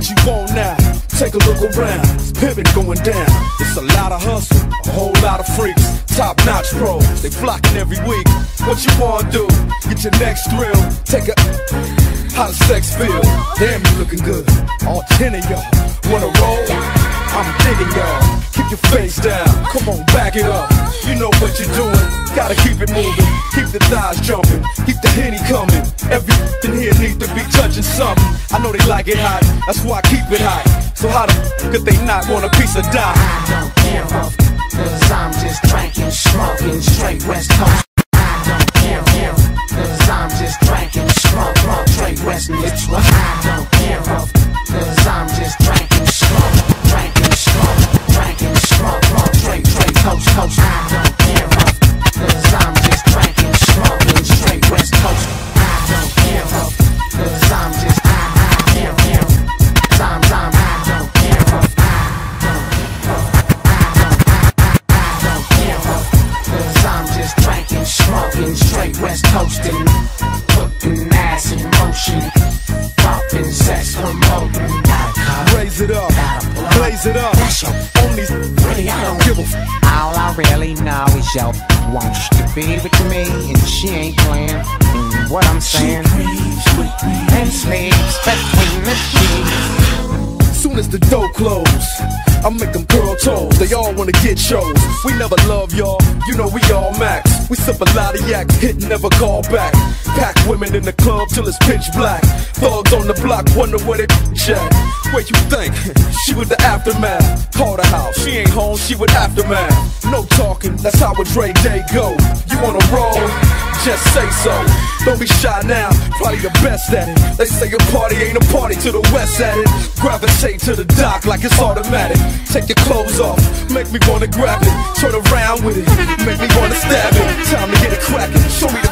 What you want now? Take a look around. It's pivot going down. It's a lot of hustle, a whole lot of freaks. Top notch pros, they flocking every week. What you wanna do? Get your next thrill. Take a. How does sex feel? Damn, you looking good. All ten of y'all wanna roll? I'm digging y'all. Keep your face down. Come on, back it up. You know what you're doing. Gotta keep it moving. Keep the thighs jumping. Keep the henny coming. Everything here needs to be touching something. I know they like it hot. That's why I keep it hot. So how the f- could they not want a piece of die? I don't give a f- Cause I'm just drinking, smoking, straight West Coast. I don't a f- Cause I'm just drinking, smoking, straight West Coast. I don't give a f- Cause I'm just drinking, smoking, drinking, smoking, drinking, smoking, straight, straight coast, coast. I don't give a f- Cause I'm just drinking, smoking, straight West Coast. I don't give a f- Cause I'm just, I, I, him, him. I'm, I'm, I don't give a f- Cause I'm just drinking, smoking, straight west putting blaze it up. Only Really, I don't give a f- All I really know is yo wants to be with me, and she ain't playing. What I'm saying, and sleeps between the sheets. Soon as the door close, I make them curl toes. They all wanna get shows. We never love y'all, you know we all max. We sip a lot of yak, hit never call back. Pack women in the club till it's pitch black. Thugs on the block wonder where they at. Where you think? She with the aftermath. Call the house, she ain't home, she with aftermath. No talking, that's how a Dre day go. You wanna roll? Just say so. Don't be shy now, probably the best at it. They say a party ain't a party to the west at it. Gravitate to the dock like it's automatic. Take your clothes off, make me wanna grab it. Turn around with it, make me wanna stab it. Time to get it cracking, show me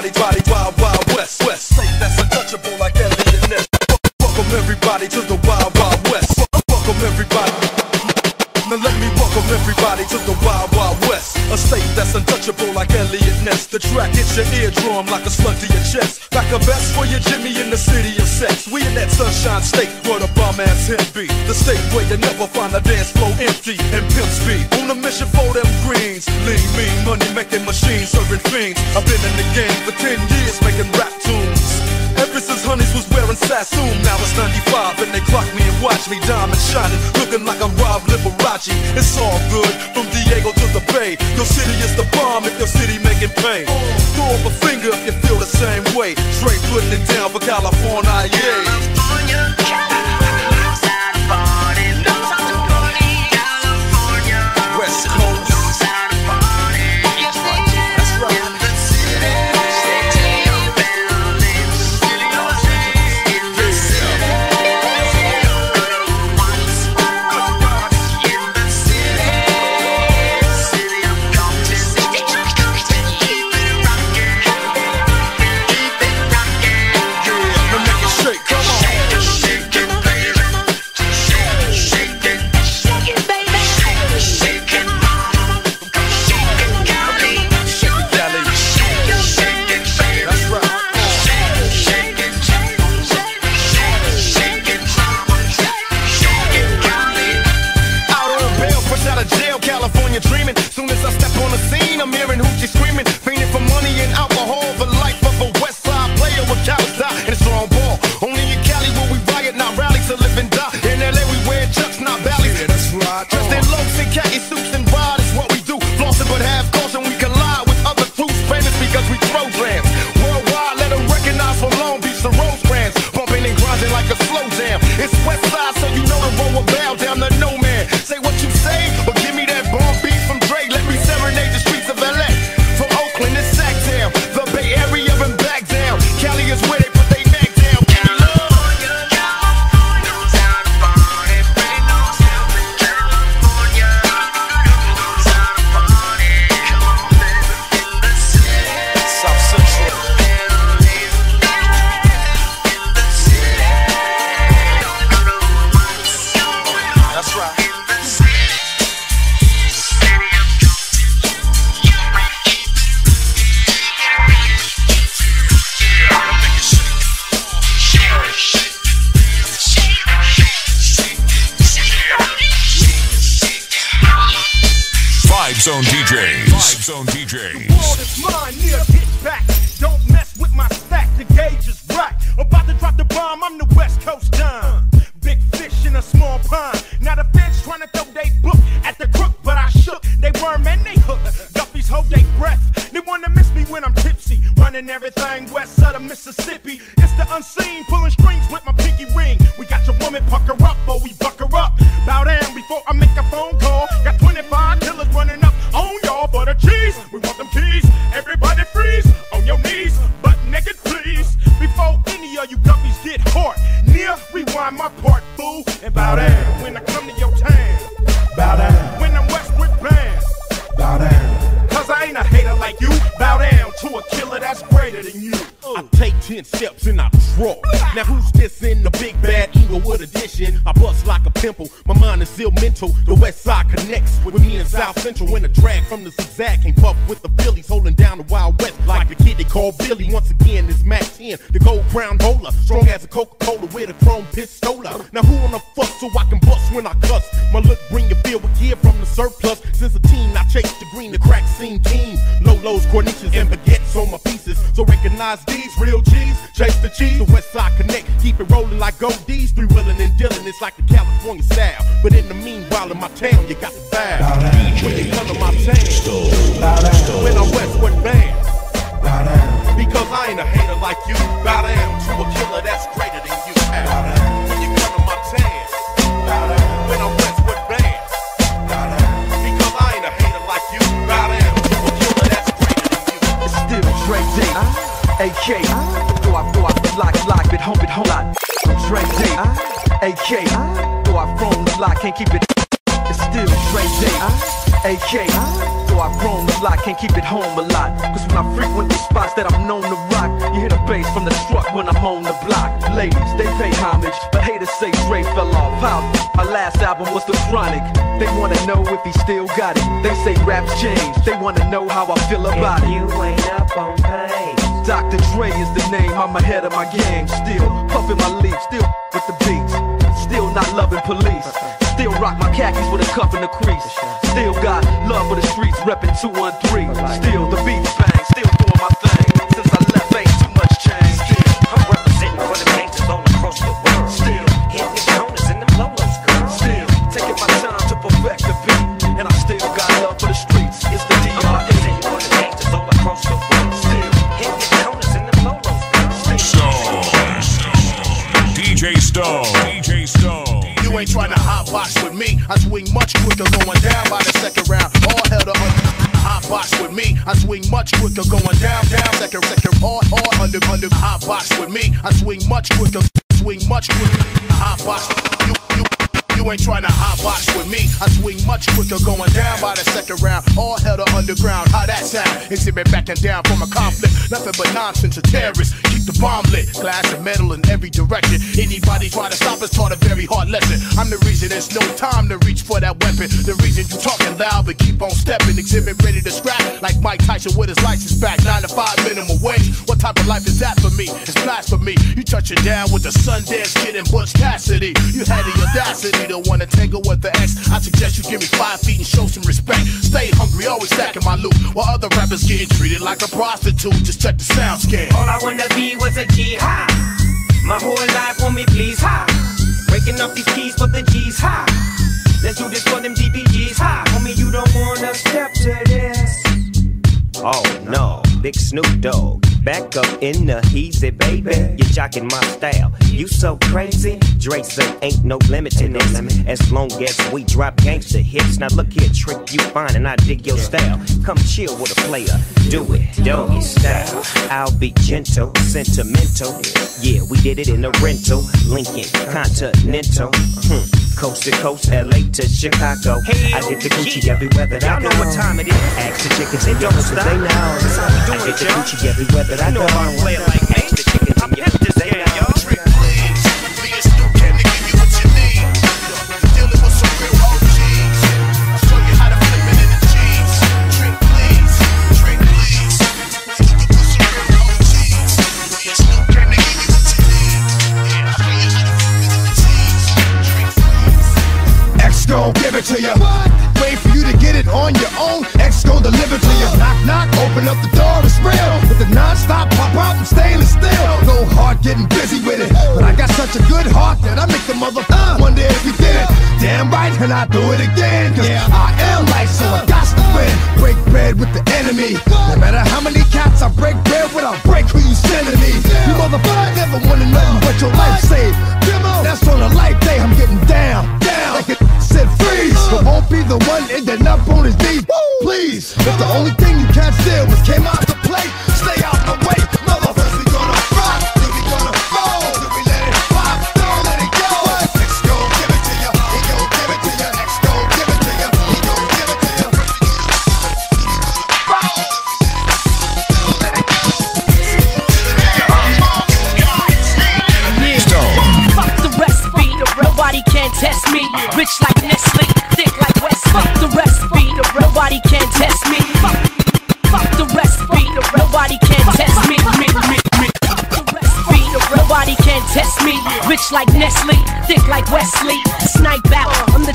everybody, body, wild, wild west, west. Safe that's untouchable like Eliot Ness. Welcome everybody to the wild, wild west. Welcome everybody. Now let me welcome everybody to the wild, wild west. A state that's untouchable like Eliot Ness. The track hits your eardrum like a slug to your chest. Like a vest for your Jimmy in the city of sex. We in that sunshine state where the bomb ass him be. The state where you never find a dance floor empty and pimp speed. On a mission for them greens, leave me money making machine, serving fiends. I've been in the game for 10 years making rap tunes. Ever since Honeys was wearing Sassoon, now it's 95 and they clock me and watch me diamond shining, looking like I'm Rob Liberace. It's all good from Diego to the Bay. Your city is the bomb if your city making pain. Throw up a finger if you feel the same way. Straight putting it down for California, yeah. Maxine team. No lows, corniches, and baguettes on my pieces. So recognize these real G's. Chase the cheese, the West Side Connect. Keep it rolling like ODs. Three willing and dealing. It's like the California style. But in the meanwhile, in my town, you got the vibe. When they come to my town, when I'm Westwood band. Because I ain't a hater like you. Bow down to a killer that's crazy. AK, though I've grown a lot, can't keep it. It's still Dre Day. AK, though I've grown a lot, can't keep it home a lot. Cause when I frequent the spots that I'm known to rock, you hear the bass from the truck when I'm on the block. Ladies, they pay homage, but haters say Dre fell off. How? My last album was The Chronic. They wanna know if he still got it. They say raps change, they wanna know how I feel about if it. You ain't up on pain. Dr. Dre is the name, I'm ahead of my game Still puffin' my leaf, still with the beats. Still not loving police. Still rock my khakis with a cuff in the crease. Still got love for the streets, reppin' 213. Still the beats bang, still doing my thing. Since I left, ain't too much change. Still, I'm representing for the gangsters all across the world. Still, hitting the corners and them lolos, girl. Still, taking my time to perfect the beat. And I still got love for the streets. It's the D.R.E. I'm representing for the gangsters all across the world. Still, hitting the corners and them lolos, girl. DJ Stone. DJ Stone. Ain't trying to hot box with me. I swing much quicker going down by the second round. All hell under. Hot box with me. I swing much quicker going down, down, second, second, all, all under, under. Hot box with me. I swing much quicker, swing much quicker. Hot box. You, you, ain't trying to hot box with me. I swing much quicker going down by the second round. All hell to underground. How that sound? Xzibit backing down from a conflict. Nothing but nonsense. A terrorist. Keep the bomb lit. Glass and metal in every direction. Anybody try to stop us taught a very hard lesson. I'm the reason there's no time to reach for that weapon. The reason you talking loud but keep on stepping. Xzibit ready to scrap like Mike Tyson with his license back. Nine to five minimum wage. What type of life is that for me? It's blasphemy. You touching down with the Sundance Kid and Butch Cassidy. You had the audacity to wanna tangle with the X. I suggest you give me five feet and show some respect. Stay hungry, always stacking my loot. While other rappers getting treated like a prostitute. Just check the sound scan. All I wanna be was a G high. My whole life want me please high. Breaking up these keys for the G's high. Let's do this for them DPGs high. Homie, you don't wanna step to this. Oh no, big Snoop Dogg. Back up in the easy, baby. You're jocking my style. You so crazy. Dre say ain't no limit to this. As long as we drop gangster hits. Now look here, trick you fine and I dig your style. Come chill with a player. Do it, doggy style. I'll be gentle, sentimental. Yeah, we did it in a rental. Lincoln, Continental. Hmm. Coast to coast, LA to Chicago. I did the Gucci everywhere that I Y'all go. know what time it is. Ask the chickens and Don't don't stop. they know. That's how we doing I it, the y'all. Gucci everywhere that I You know how I play it like me. Ask the chickens and I'm this game, y'all. Give it to you. On your own. X gon' deliver to you. Knock, knock, open up the door, it's real. With the non-stop pop out from stainless steel. Go hard getting busy with it. But I got such a good heart that I make the mother uh, wonder if you did it. Damn right, and I do it again. Cause yeah. I am life, so I got to win. Break bread with the enemy. No matter how many cats I break bread with, I'll break who you sending me. You motherfuckers never wanted nothing but your life saved. That's on a life day, I'm getting down, said freeze, but won't be the one ending up on his knees. Please, if the only thing you can't steal was came out to play, stay out the way. Nobody can test me. Fuck, fuck the recipe, nobody can test me. me, me, me. Nobody can test me. Rich like Nestle, thick like Wesley. Snipe the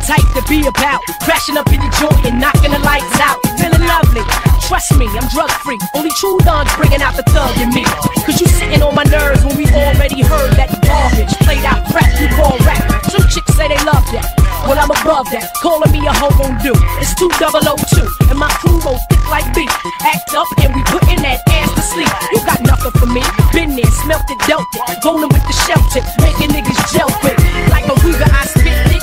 type to be about. Crashing up in your joint and knocking the lights out. Feeling lovely. Trust me, I'm drug free. Only true dons bringing out the thug in me. Cause you sitting on my nerves when we already heard that garbage. Played out crap you call rap. Some chicks say they love that. Well, I'm above that. Calling me a hoe won't do. It's 2002. And my crew roll thick like beef. Act up and we putting that ass to sleep. You got nothing for me. Been there, smelt it, dealt it. Rolling with the shell. Making niggas gel quick. Like a Ruger, I spit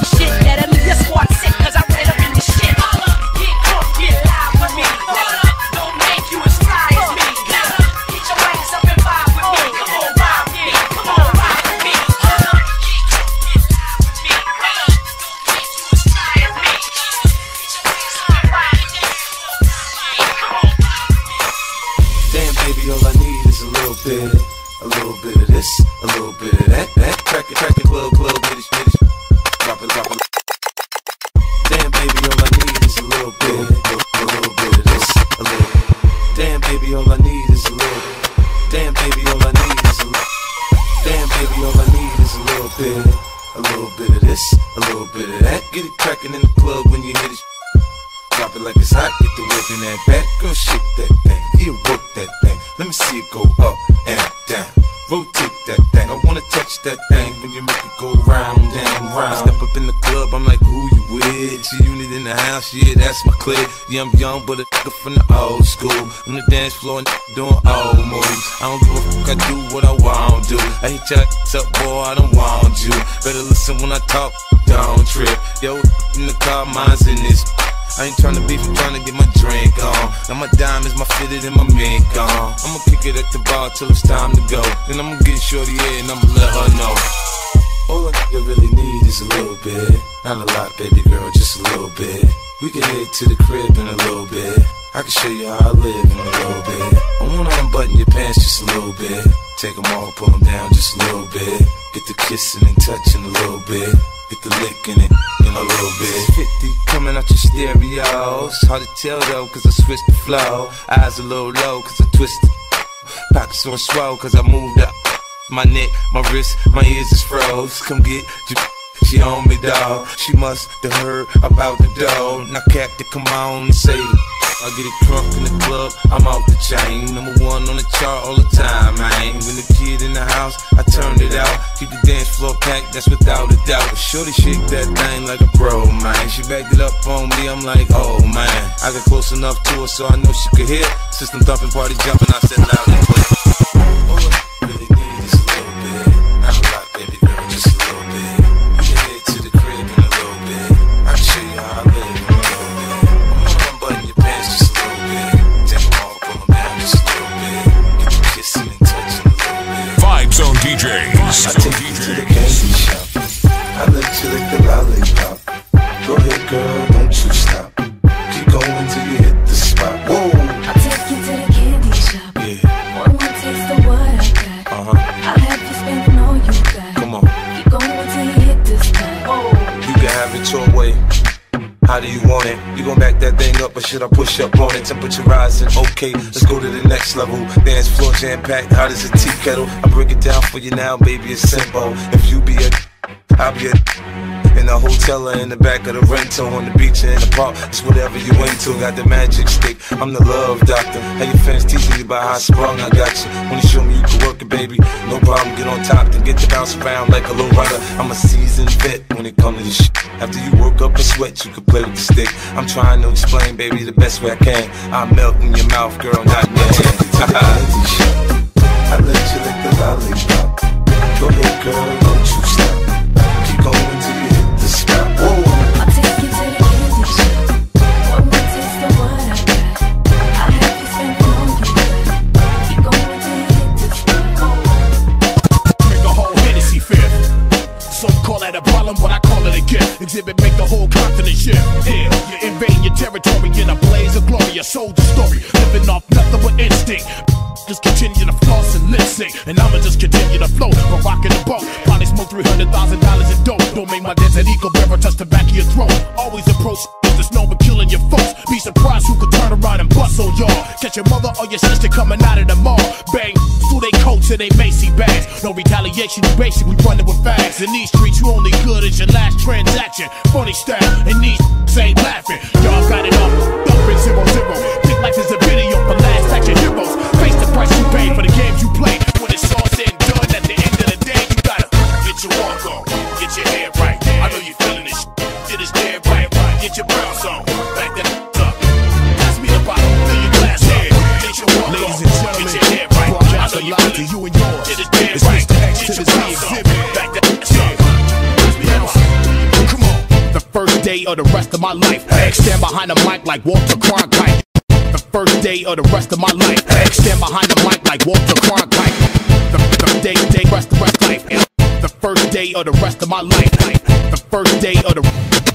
bit of that. Get it cracking in the club when you hit it. Drop it like it's hot, get the whip in that back. Girl, shake that thing, yeah, work that thing. Let me see it go up and down. Rotate that thing, I wanna touch that thing when you make it go round and round. Step up in the club, I'm like, who with? G unit in the house, yeah, that's my clique. Yeah, I'm young, but a nigga from the old school. On the dance floor, and doing old moves. I don't give a fuck, I do what I want to. I hit your ass up, boy, I don't want you. Better listen when I talk, don't trip. Yo, in the car, mine's in this. I ain't tryna beef, I'm tryna get my drink on. Now my diamonds, my fitted, and my mink on. I'ma kick it at the bar till it's time to go. Then I'ma get shorty and I'ma let her know. All a nigga really need is a little bit. Not a lot, baby girl, just a little bit. We can head to the crib in a little bit. I can show you how I live in a little bit. I wanna unbutton your pants just a little bit. Take them off, pull them down just a little bit. Get the kissing and touching a little bit. Get the licking it in a little bit. 50 coming out your stereos. Hard to tell though, cause I switched the flow. Eyes a little low, cause I twisted. Pockets on swell, cause I moved up. My neck, my wrist, my ears is froze. Come get you. She on me, dawg. She must have heard about the dough. Now, Captain, come on and say it. I get it drunk in the club, I'm off the chain. Number one on the chart all the time, man. When the kid in the house, I turned it out. Keep the dance floor packed, that's without a doubt. Shorty shake that thing like a pro, man. She backed it up on me, I'm like, oh man. I got close enough to her so I know she could hear. System thumping, party jumping, I said loud and clear. I take you to the candy shop. I let you lick the lollipop. Want it? You gon' back that thing up, or should I push up on it? Temperature rising, okay, let's go to the next level. Dance floor jam packed, hot as a tea kettle. I break it down for you now, baby, it's simple. If you be a, I'll be a. In the hotel or in the back of the rental, on the beach or in the park, it's whatever you into. Got the magic stick, I'm the love doctor. How your fans teaching you about how I sprung, I got you. Wanna show me you can work it, baby? No problem, get on top, then get to bounce around like a low rider. I'm a seasoned vet when it comes to this shit. After you work up a sweat, you can play with the stick. I'm trying to explain, baby, the best way I can. I melt in your mouth, girl, not your hand. I let you lick the lollipop. Go ahead, girl, territory in a blaze of glory. A soldier story, living off nothing but instinct. Just continue to floss and sync, and I'ma just continue to float. But rocking the boat, probably smoke three hundred thousand dollars in dope. Don't make my desert eagle bearer touch the back of your throat. Always approach there's no but killing your folks. Be surprised who could turn around and bust on y'all. Catch your mother or your sister coming out of the mall. Bang through they coats and they Macy bags. No retaliation, you basically running with fags. In these streets, you only good as your last transaction. Funny style, and these ain't laughing. Y'all got it all up in zero zero. Think life is a video for last action heroes. Face the price you pay for the games you play. Of the rest of my life. Stand behind the mic like Walter Cronkite. The first day of the rest of my life. Stand behind the mic like Walter Cronkite. The, the day, day, rest, rest life. The first day of the rest of my life. The first day of the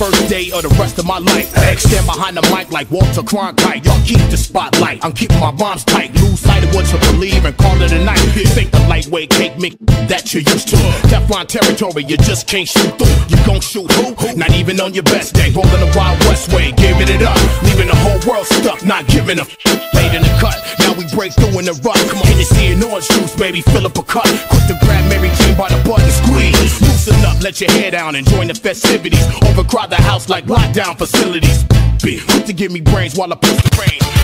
first day of the rest of my life. Stand behind the mic like Walter Cronkite. Y'all keep the spotlight. I'm keeping my bombs tight. Lose sight of what to believe and call it a night. Think the lightweight cake mix that you're used to. Teflon territory, you just can't shoot through. You gon' shoot who? Not even on your best day. Rolling the Wild West way, giving it up. Leaving the whole world stuck, not giving f- Late in the cut, now we break through in the rut. Come on, Hennessy and orange juice, baby, fill up a cup. Quick to grab Mary Jane by the butt and squeeze. Loosen up, let your hair down and join the festivities. Overcrowd the house like lockdown facilities. Quick to give me brains while I push the rain.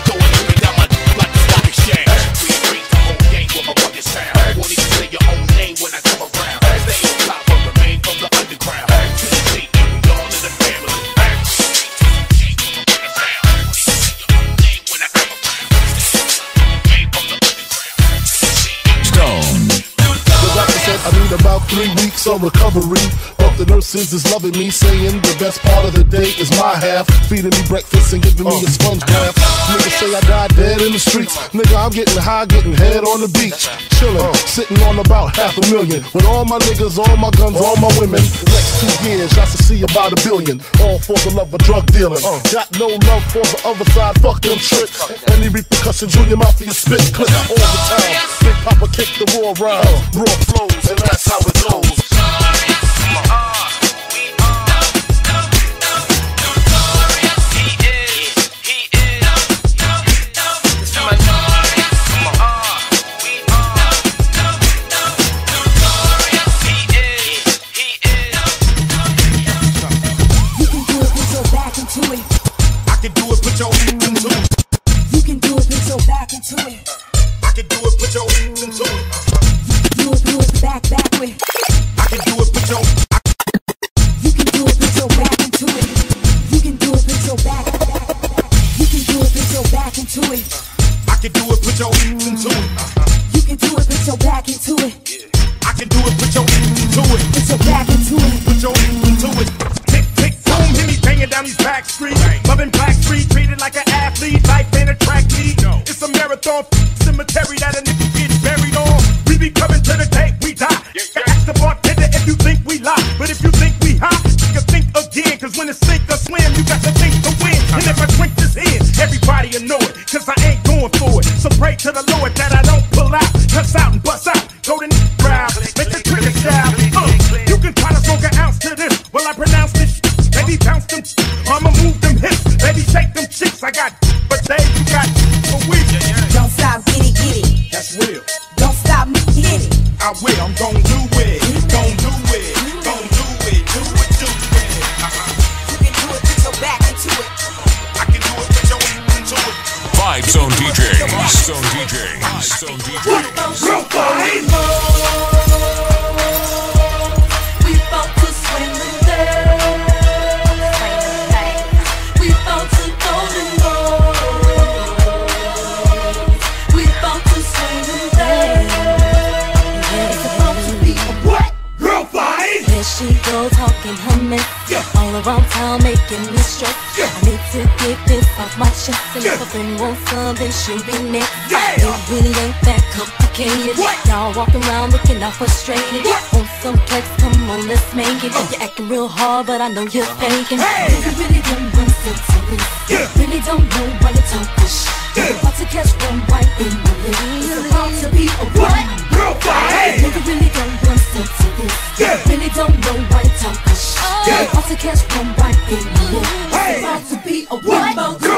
Three weeks of recovery. But the nurses is loving me, saying the best part of the day is my half. Feeding me breakfast and giving me a sponge bath. Niggas say I died dead in the streets. Nigga, I'm getting high, getting head on the beach. Chillin', sitting on about half a million. With all my niggas, all my guns, all my women. Next two years, I should see about a billion. All for the love of drug dealing. Got no love for the other side, fuck them tricks. Any repercussions, Junior Mafia spit clip all the time. Big Poppa kick the raw rhymes, raw flows, and that's how it goes.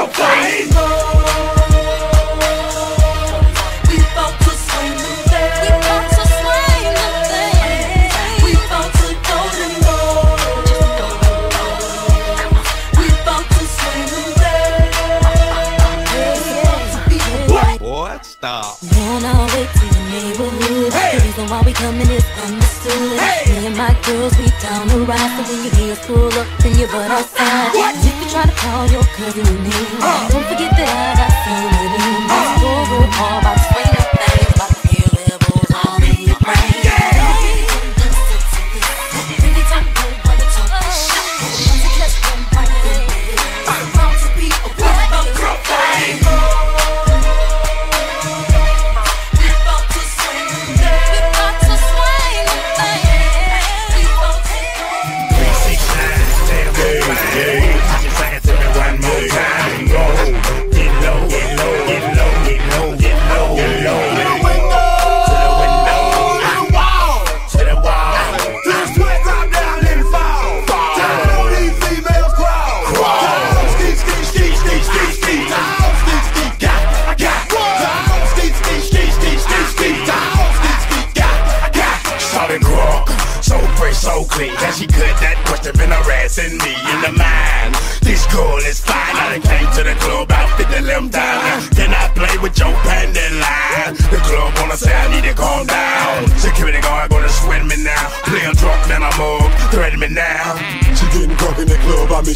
Thing. Boy, stop. On our way to the neighborhood. The reason why we coming is understood. Me and my girls, we down the ride. So when you hear us pull up, then you butt outside. If you try to call your cousin in here, uh. don't forget that I got in me. Go real hard about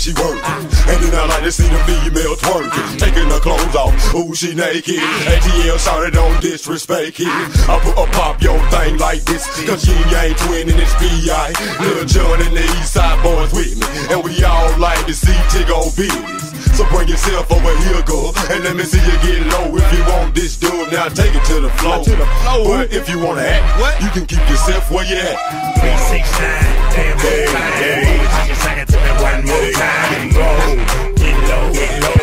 she working. And then I like to see the female twerking. Taking her clothes off, ooh she naked. ATL started on disrespect it. I put a pop your thing like this. Cause she ain't twinning it's B.I. Lil Jon and the East Side Boyz with me. And we all like to see Tiggo business. So bring yourself over here, girl. And let me see you get low. If you want this dude, now take it to the floor. To the floor. But if you wanna act, what? you can keep yourself where you at. 369, damn hey, hey. One more time. Get low, get low, get low,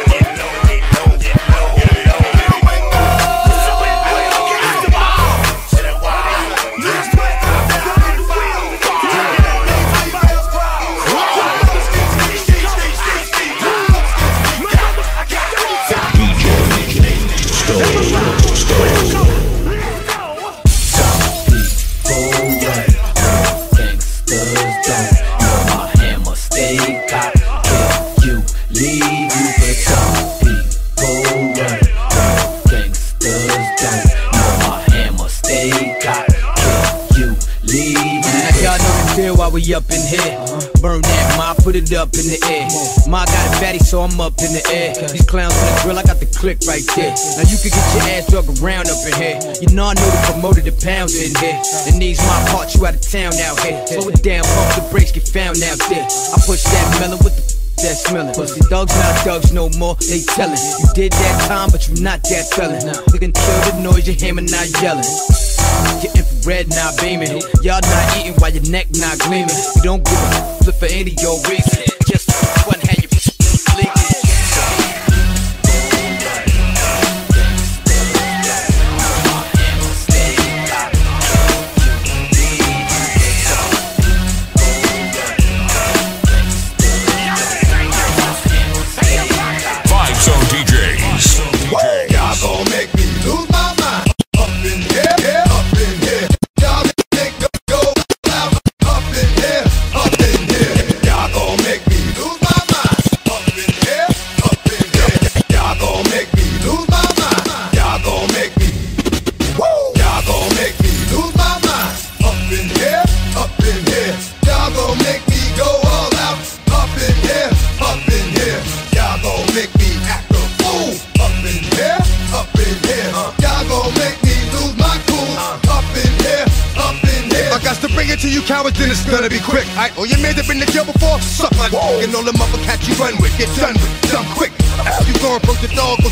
so I'm up in the air. These clowns on the grill, I got the click right there. Now you can get your ass drug around up in here. You know I know the promoter, the pounds in here. And these my parts, you out of town out here. Slow it down, pump the brakes, get found out there. I push that melon with the that smelling. Pussy thugs not thugs no more, they tellin'. You did that time, but you not that felon. You can kill the noise, you hammer not yelling. Your infrared not beaming. Y'all not eating while your neck not gleaming. You don't give a flip for any of your reason.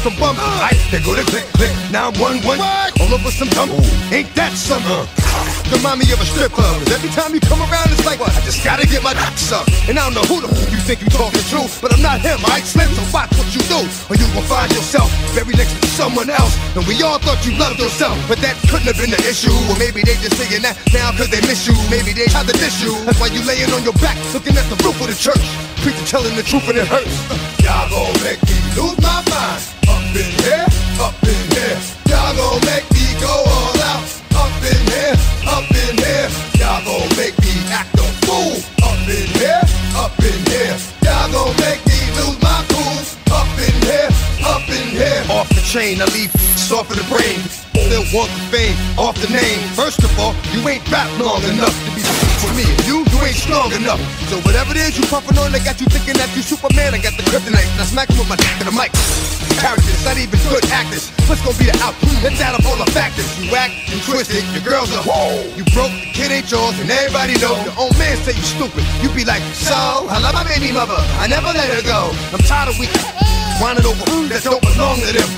With some bum. Aight, they go to click, click. Now one, one. All over some dumb. Ain't that something? Remind me of a strip club. 'cause every time you come around, it's like, I just gotta get my dick sucked. And I don't know who the fuck you think you talking to, but I'm not him, alright, Slim? So watch what you do, or you gon' find yourself very next to someone else. And we all thought you loved yourself, but that couldn't have been the issue. Or maybe they just saying that now cause they miss you. Maybe they tried to diss you. That's why you laying on your back, looking at the roof of the church. Preacher telling the truth and it hurts. Y'all gon' make me lose my mind. Up in here, up in here. Y'all gon' make me go all out. Up in here, up in here. Y'all gon' make me act a fool. Up in here, up in here. Y'all gon' make me lose my cool. Up in here, up in here. Off the chain, I leave soft in the brain. Still want the fame, off the name. First of all, you ain't rap long enough to be for me. You, you ain't strong enough. So whatever it is you puffin' on, they got you thinking that you Superman. I got the kryptonite. and I smack you with my dick in the mic. Characters, not even good actors. What's gonna be the outcome? Let's add up all the factors. You act and twisted, your girls are whoa. You broke, the kid ain't yours, and everybody know. Your own man say you stupid. You be like, so I love my baby mother. I never let her go. I'm tired of weak whining over that don't belong to them.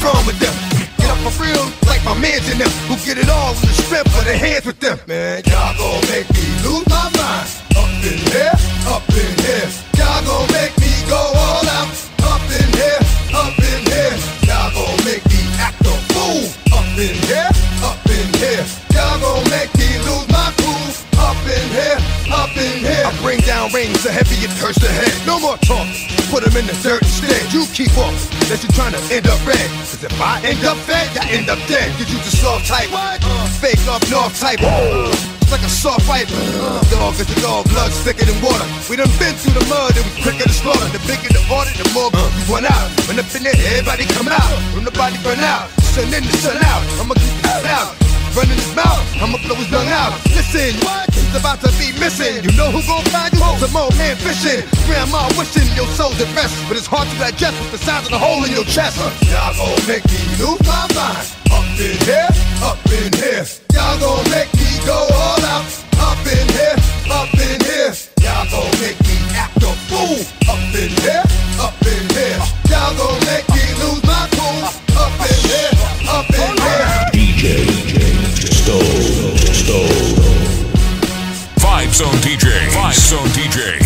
Strong with them. Up for real, like my mans in them, who get it all with the strength of their hands with them. Man, y'all gon' make me lose my mind. Up in here, up in here. Y'all gon' make me go all out. Up in here, up in here. Y'all gon' make me act a fool. Up in here, up in here. Y'all gon' make me lose my cool. Up in here, in here. I bring down rings heavy it hurts the head. No more talk, put them in the dirt instead. You keep off, that you trying to end up red. Cause if I end up fed, I end up dead. Cause you the soft type, what? Uh, fake up north type. just like a soft fight. Uh, dog is the dog, blood thicker than water. We done been through the mud and we quicker to slaughter. The bigger the order, the more uh, we run out. When up in there, everybody come out. When the body burn out, sun in the sun out. I'ma keep it out running his mouth. I'ma blow his gun out. Listen, he's about to be missing. You know who gon' find you? Some old man fishing. Grandma wishing your soul's at rest, but it's hard to digest with the size of the hole in your chest. Uh, y'all gon' make me lose my mind. Up in here, up in here. Y'all gon' make me go all out. Up in here, up in here. Y'all gon' make me act a fool. Up in here. Zone DJs.